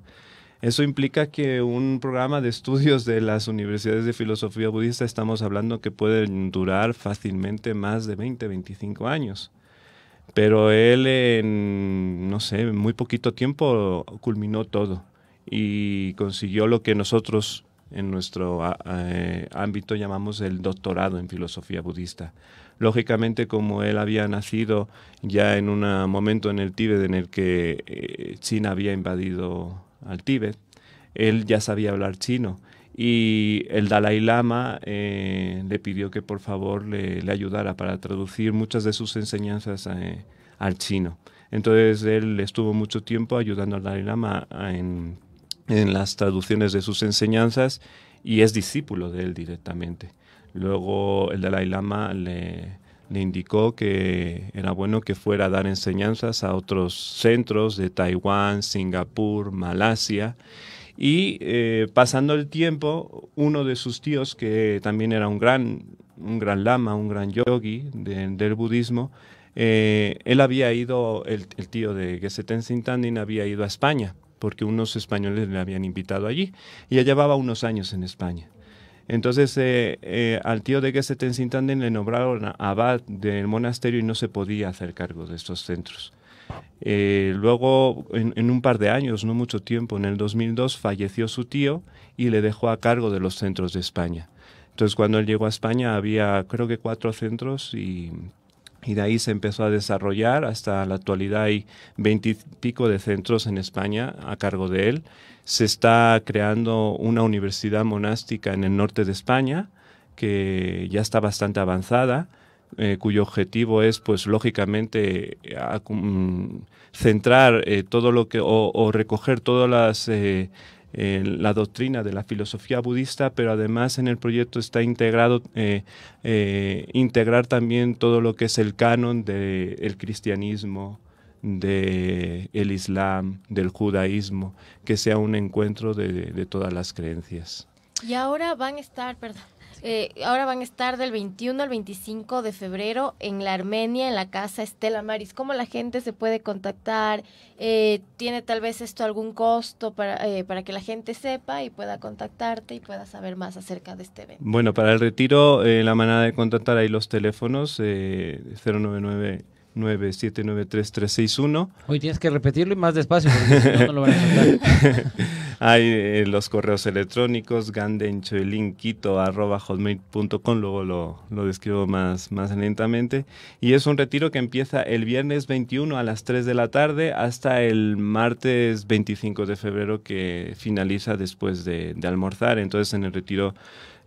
Eso implica que un programa de estudios de las universidades de filosofía budista estamos hablando que pueden durar fácilmente más de 20, 25 años. Pero él en, no sé, muy poquito tiempo culminó todo y consiguió lo que nosotros en nuestro eh, ámbito llamamos el doctorado en filosofía budista. Lógicamente, como él había nacido ya en un momento en el Tíbet en el que eh, China había invadido al Tíbet, él ya sabía hablar chino y el Dalai Lama eh, le pidió que por favor le, ayudara para traducir muchas de sus enseñanzas eh, al chino. Entonces él estuvo mucho tiempo ayudando al Dalai Lama a- en, en las traducciones de sus enseñanzas y es discípulo de él directamente. Luego el Dalai Lama le, indicó que era bueno que fuera a dar enseñanzas a otros centros de Taiwán, Singapur, Malasia. Y eh, pasando el tiempo, uno de sus tíos, que también era un gran, un gran lama, un gran yogi de- del budismo, eh, él había ido, el, tío de Geshe Tenzin había ido a España, porque unos españoles le habían invitado allí, y ya llevaba unos años en España. Entonces eh, eh, al tío de Geshe Tenzin Tandin le nombraron abad del monasterio y no se podía hacer cargo de estos centros. Eh, luego, en, en un par de años, no mucho tiempo, en el 2002, falleció su tío y le dejó a cargo de los centros de España. Entonces, cuando él llegó a España, había creo que cuatro centros y, y de ahí se empezó a desarrollar. Hasta la actualidad hay veintipico de centros en España a cargo de él. Se está creando una universidad monástica en el norte de España que ya está bastante avanzada eh, cuyo objetivo es, pues lógicamente, centrar eh, todo lo que, o, recoger todas las, eh, la doctrina de la filosofía budista, pero además en el proyecto está integrado, integrar también todo lo que es el canon del cristianismo, del el islam, del judaísmo, que sea un encuentro de, de todas las creencias. Y ahora van a estar, perdón, eh, ahora van a estar del 21 al 25 de febrero en la Armenia, en la casa Estela Maris. ¿Cómo la gente se puede contactar? Eh, ¿Tiene tal vez esto algún costo para, eh, para que la gente sepa y pueda contactarte y pueda saber más acerca de este evento? Bueno, para el retiro, eh, la manera de contactar ahí los teléfonos, eh, 099 9793361. Hoy tienes que repetirlo y más despacio, porque si no, no lo van a. Hay eh, los correos electrónicos, gandenchoelinquito.com, luego lo, lo describo más, más lentamente. Y es un retiro que empieza el viernes 21 a las 3 de la tarde hasta el martes 25 de febrero que finaliza después de, de almorzar. Entonces en el retiro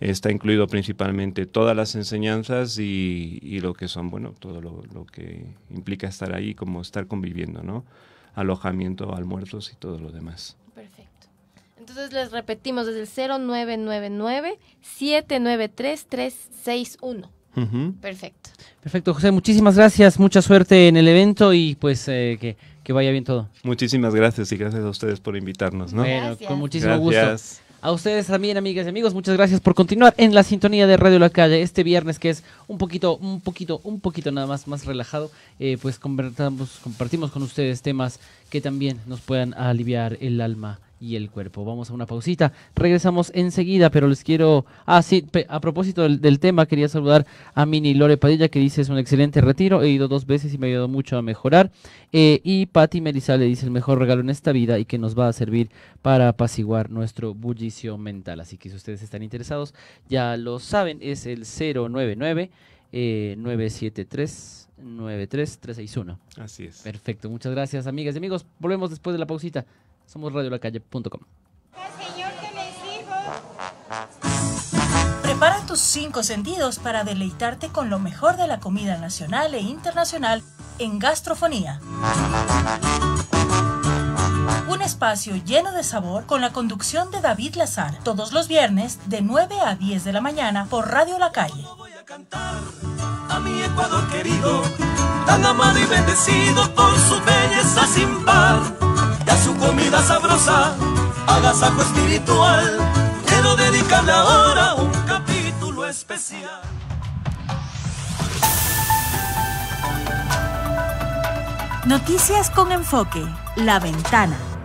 está incluido principalmente todas las enseñanzas y, y lo que son, bueno, todo lo, lo que implica estar ahí, como estar conviviendo, ¿no? Alojamiento, almuerzos y todo lo demás. Perfecto. Entonces les repetimos desde el 0999 793 361. Ujú. Perfecto. Perfecto, José, muchísimas gracias, mucha suerte en el evento y pues eh, que, que vaya bien todo. Muchísimas gracias y gracias a ustedes por invitarnos, ¿no? Bueno, Gracias. con muchísimo Gracias. gusto. A ustedes también, amigas y amigos, muchas gracias por continuar en la sintonía de Radio La Calle este viernes que es un poquito, un poquito, un poquito nada más más relajado. Eh, pues compartimos con ustedes temas que también nos puedan aliviar el alma y el cuerpo. Vamos a una pausita, regresamos enseguida, pero les quiero... Ah, sí, a propósito del, del tema, quería saludar a Mini Lore Padilla que dice es un excelente retiro, he ido dos veces y me ha ayudado mucho a mejorar. Eh, y Patti Melizale dice el mejor regalo en esta vida y que nos va a servir para apaciguar nuestro bullicio mental. Así que si ustedes están interesados, ya lo saben, es el 099 eh, 973 93361. Así es. Perfecto, muchas gracias amigas y amigos. Volvemos después de la pausita. Somos radiolacalle.com. Prepara tus cinco sentidos para deleitarte con lo mejor de la comida nacional e internacional en gastrofonía. Un espacio lleno de sabor con la conducción de David Lazar, todos los viernes de 9 a 10 de la mañana por Radio La Calle. a mi Ecuador querido, tan amado y bendecido por su belleza sin par, y a su comida sabrosa, agasajo espiritual, quiero dedicarle ahora un capítulo especial. Noticias con enfoque, La Ventana.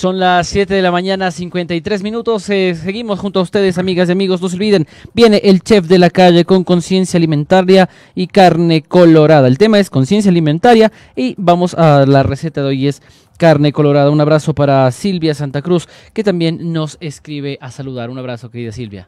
Son las 7 de la mañana, 53 minutos. Eh, seguimos junto a ustedes, amigas y amigos. No se olviden, viene el chef de la calle con conciencia alimentaria y carne colorada. El tema es conciencia alimentaria y vamos a la receta de hoy es carne colorada. Un abrazo para Silvia Santa Cruz, que también nos escribe a saludar. Un abrazo, querida Silvia.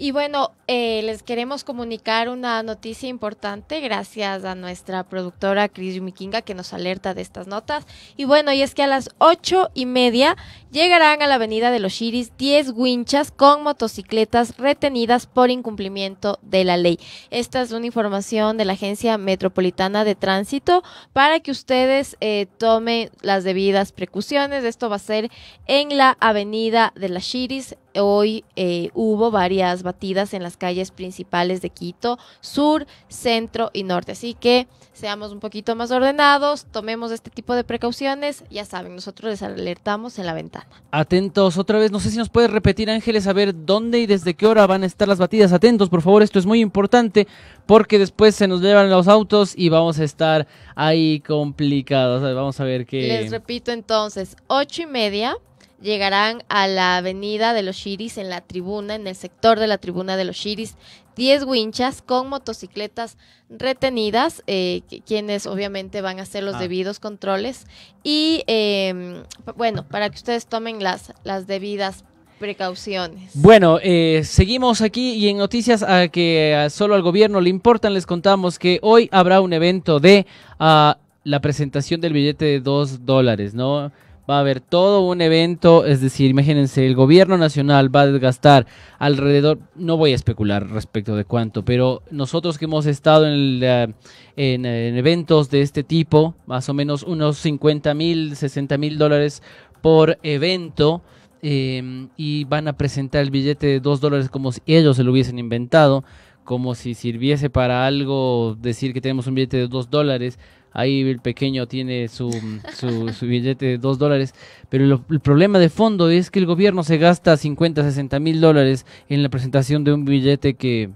Y bueno, eh, les queremos comunicar una noticia importante gracias a nuestra productora Cris Yumikinga que nos alerta de estas notas. Y bueno, y es que a las ocho y media llegarán a la avenida de los Chiris 10 winchas con motocicletas retenidas por incumplimiento de la ley. Esta es una información de la Agencia Metropolitana de Tránsito para que ustedes eh, tomen las debidas precauciones. Esto va a ser en la avenida de las Chiris hoy eh, hubo varias batidas en las calles principales de Quito, sur, centro y norte. Así que seamos un poquito más ordenados, tomemos este tipo de precauciones. Ya saben, nosotros les alertamos en la ventana. Atentos, otra vez, no sé si nos puede repetir Ángeles, a ver dónde y desde qué hora van a estar las batidas. Atentos, por favor, esto es muy importante porque después se nos llevan los autos y vamos a estar ahí complicados. Vamos a ver qué. Les repito entonces, ocho y media llegarán a la avenida de los Chiris en la tribuna, en el sector de la tribuna de los Chiris, 10 winchas con motocicletas retenidas, eh, quienes obviamente van a hacer los ah. debidos controles. Y em, bueno, para que ustedes tomen las, las debidas precauciones. Bueno, eh, seguimos aquí y en noticias a que solo al gobierno le importan, les contamos que hoy habrá un evento de ah, la presentación del billete de 2 dólares, ¿no? Va a haber todo un evento, es decir, imagínense, el gobierno nacional va a desgastar alrededor, no voy a especular respecto de cuánto, pero nosotros que hemos estado en, eh, en, eventos de este tipo, más o menos unos 50 mil, 60 mil dólares por evento, em, y van a presentar el billete de 2 dólares como si ellos se lo hubiesen inventado, como si sirviese para algo decir que tenemos un billete de 2 dólares ahí el pequeño tiene su, su, billete de 2 dólares, pero el problema de fondo es que el gobierno se gasta 50, 60 mil dólares en la presentación de un billete que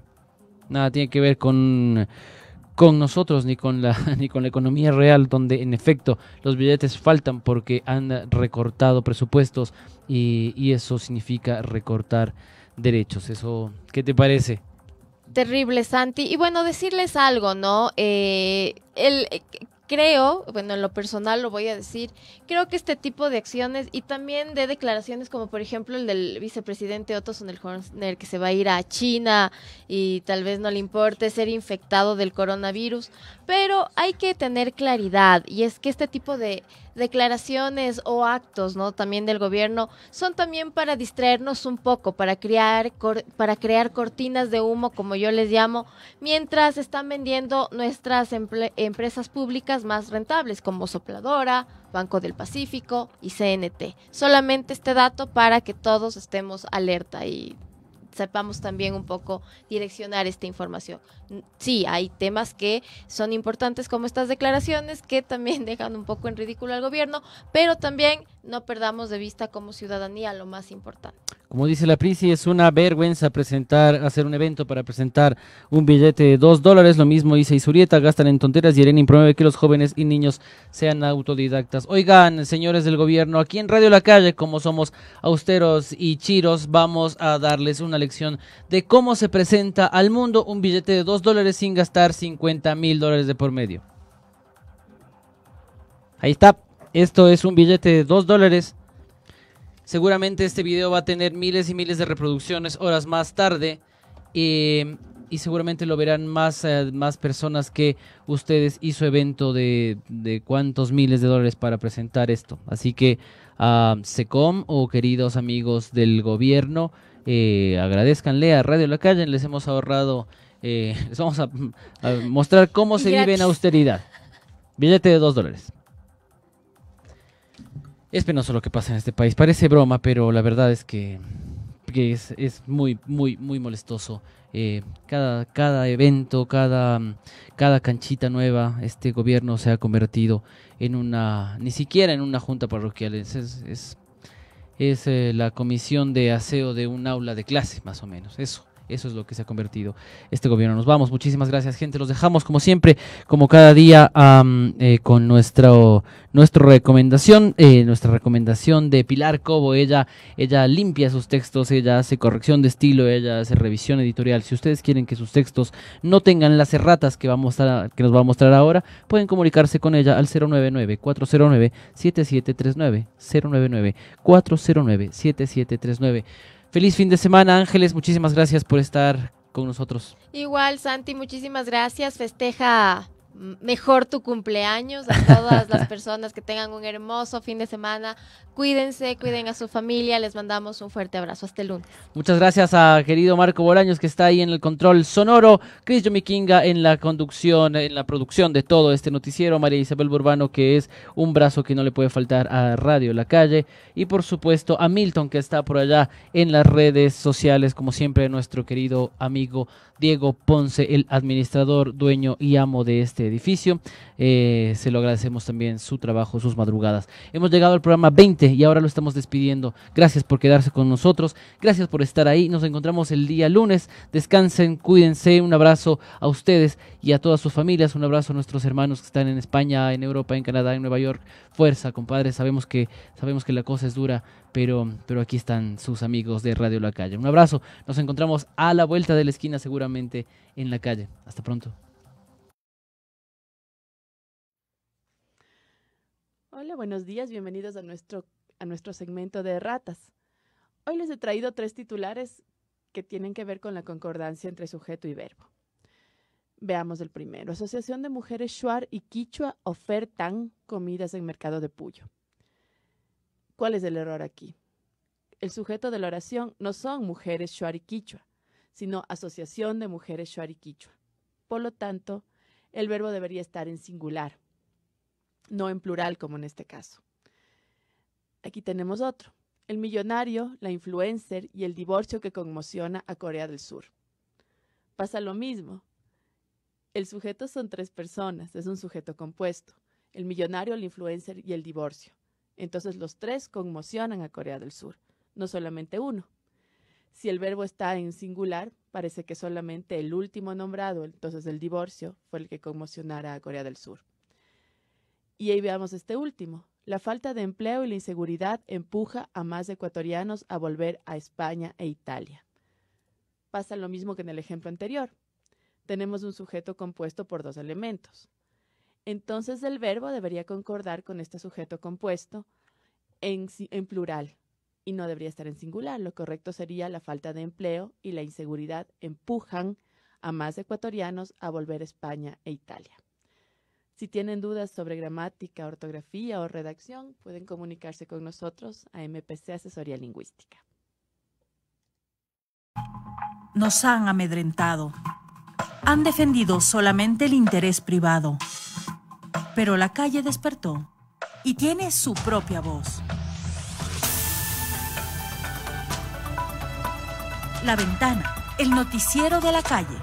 nada tiene que ver con, con nosotros ni con, la, ni con la economía real, donde en efecto los billetes faltan porque han recortado presupuestos y, y eso significa recortar derechos. Eso, ¿Qué te parece? Terrible, Santi. Y bueno, decirles algo, ¿no? Eh, el, creo, bueno, en lo personal lo voy a decir, creo que este tipo de acciones y también de declaraciones como por ejemplo el del vicepresidente Otto Sonnenhorner que se va a ir a China y tal vez no le importe ser infectado del coronavirus, pero hay que tener claridad y es que este tipo de declaraciones o actos, ¿no? También del gobierno son también para distraernos un poco, para crear para crear cortinas de humo, como yo les llamo, mientras están vendiendo nuestras empresas públicas más rentables como Sopladora, Banco del Pacífico y CNT. Solamente este dato para que todos estemos alerta y sepamos también un poco direccionar esta información. Sí, hay temas que son importantes como estas declaraciones que también dejan un poco en ridículo al gobierno, pero también no perdamos de vista como ciudadanía lo más importante. Como dice la Prisi, es una vergüenza presentar, hacer un evento para presentar un billete de dos dólares. Lo mismo dice Isurieta, gastan en tonteras y Erenin promueve que los jóvenes y niños sean autodidactas. Oigan, señores del gobierno, aquí en Radio La Calle, como somos austeros y chiros, vamos a darles una lección de cómo se presenta al mundo un billete de dos dólares sin gastar 50 mil dólares de por medio. Ahí está. Esto es un billete de dos dólares Seguramente este video va a tener miles y miles de reproducciones horas más tarde. y y seguramente lo verán más, eh, más personas que ustedes y su evento de, de cuántos miles de dólares para presentar esto. Así que a SECOM o queridos amigos del gobierno, eh, agradezcanle a Radio La Calle, les hemos ahorrado, eh, les vamos a, a mostrar cómo se vive en austeridad. Billete de dos dólares. Es penoso lo que pasa en este país. Parece broma, pero la verdad es que, es, muy, muy, muy molestoso. Eh, cada, cada evento, cada, cada canchita nueva, este gobierno se ha convertido en una, ni siquiera en una junta parroquial, es, es, es, es, eh, la comisión de aseo de un aula de clase, más o menos. Eso. Eso es lo que se ha convertido este gobierno. Nos vamos. Muchísimas gracias, gente. Los dejamos, como siempre, como cada día, eh, con nuestro, nuestra recomendación, eh, nuestra recomendación de Pilar Cobo. Ella, ella limpia sus textos, ella hace corrección de estilo, ella hace revisión editorial. Si ustedes quieren que sus textos no tengan las erratas que, va a que nos va a mostrar ahora, pueden comunicarse con ella al 099-409-7739. 099-409-7739. Feliz fin de semana, Ángeles. Muchísimas gracias por estar con nosotros. Igual, Santi, muchísimas gracias. Festeja mejor tu cumpleaños a todas las personas que tengan un hermoso fin de semana. Cuídense, cuiden a su familia. Les mandamos un fuerte abrazo. Hasta el lunes. Muchas gracias a querido Marco Bolaños que está ahí en el control sonoro, Chris Yomikinga en la conducción, en la producción de todo este noticiero, María Isabel Burbano que es un brazo que no le puede faltar a Radio La Calle y por supuesto a Milton que está por allá en las redes sociales, como siempre nuestro querido amigo Diego Ponce, el administrador, dueño y amo de este edificio. Eh, se lo agradecemos también su trabajo, sus madrugadas. Hemos llegado al programa 20 y ahora lo estamos despidiendo. Gracias por quedarse con nosotros. Gracias por estar ahí. Nos encontramos el día lunes. Descansen, cuídense. Un abrazo a ustedes y a todas sus familias. Un abrazo a nuestros hermanos que están en España, en Europa, en Canadá, en Nueva York. Fuerza, compadres. Sabemos que, sabemos que la cosa es dura, pero, pero aquí están sus amigos de Radio La Calle. Un abrazo. Nos encontramos a la vuelta de la esquina, seguramente en la calle. Hasta pronto. Hola, buenos días, bienvenidos a nuestro, a nuestro segmento de ratas. Hoy les he traído tres titulares que tienen que ver con la concordancia entre sujeto y verbo. Veamos el primero. Asociación de Mujeres Shuar y Quichua ofertan comidas en Mercado de Puyo. ¿Cuál es el error aquí? El sujeto de la oración no son mujeres Shuar y Quichua, sino Asociación de Mujeres Shuar y Quichua. Por lo tanto, el verbo debería estar en singular, no en plural como en este caso. Aquí tenemos otro. El millonario, la influencer y el divorcio que conmociona a Corea del Sur. Pasa lo mismo. El sujeto son tres personas, es un sujeto compuesto. El millonario, el influencer y el divorcio. Entonces los tres conmocionan a Corea del Sur, no solamente uno. Si el verbo está en singular, parece que solamente el último nombrado, entonces el divorcio, fue el que conmocionara a Corea del Sur. Y ahí veamos este último. La falta de empleo y la inseguridad empuja a más ecuatorianos a volver a España e Italia. Pasa lo mismo que en el ejemplo anterior. Tenemos un sujeto compuesto por dos elementos. Entonces el verbo debería concordar con este sujeto compuesto en, en plural y no debería estar en singular. Lo correcto sería la falta de empleo y la inseguridad empujan a más ecuatorianos a volver a España e Italia. Si tienen dudas sobre gramática, ortografía o redacción, pueden comunicarse con nosotros a MPC Asesoría Lingüística. Nos han amedrentado. Han defendido solamente el interés privado. Pero la calle despertó y tiene su propia voz. La ventana, el noticiero de la calle.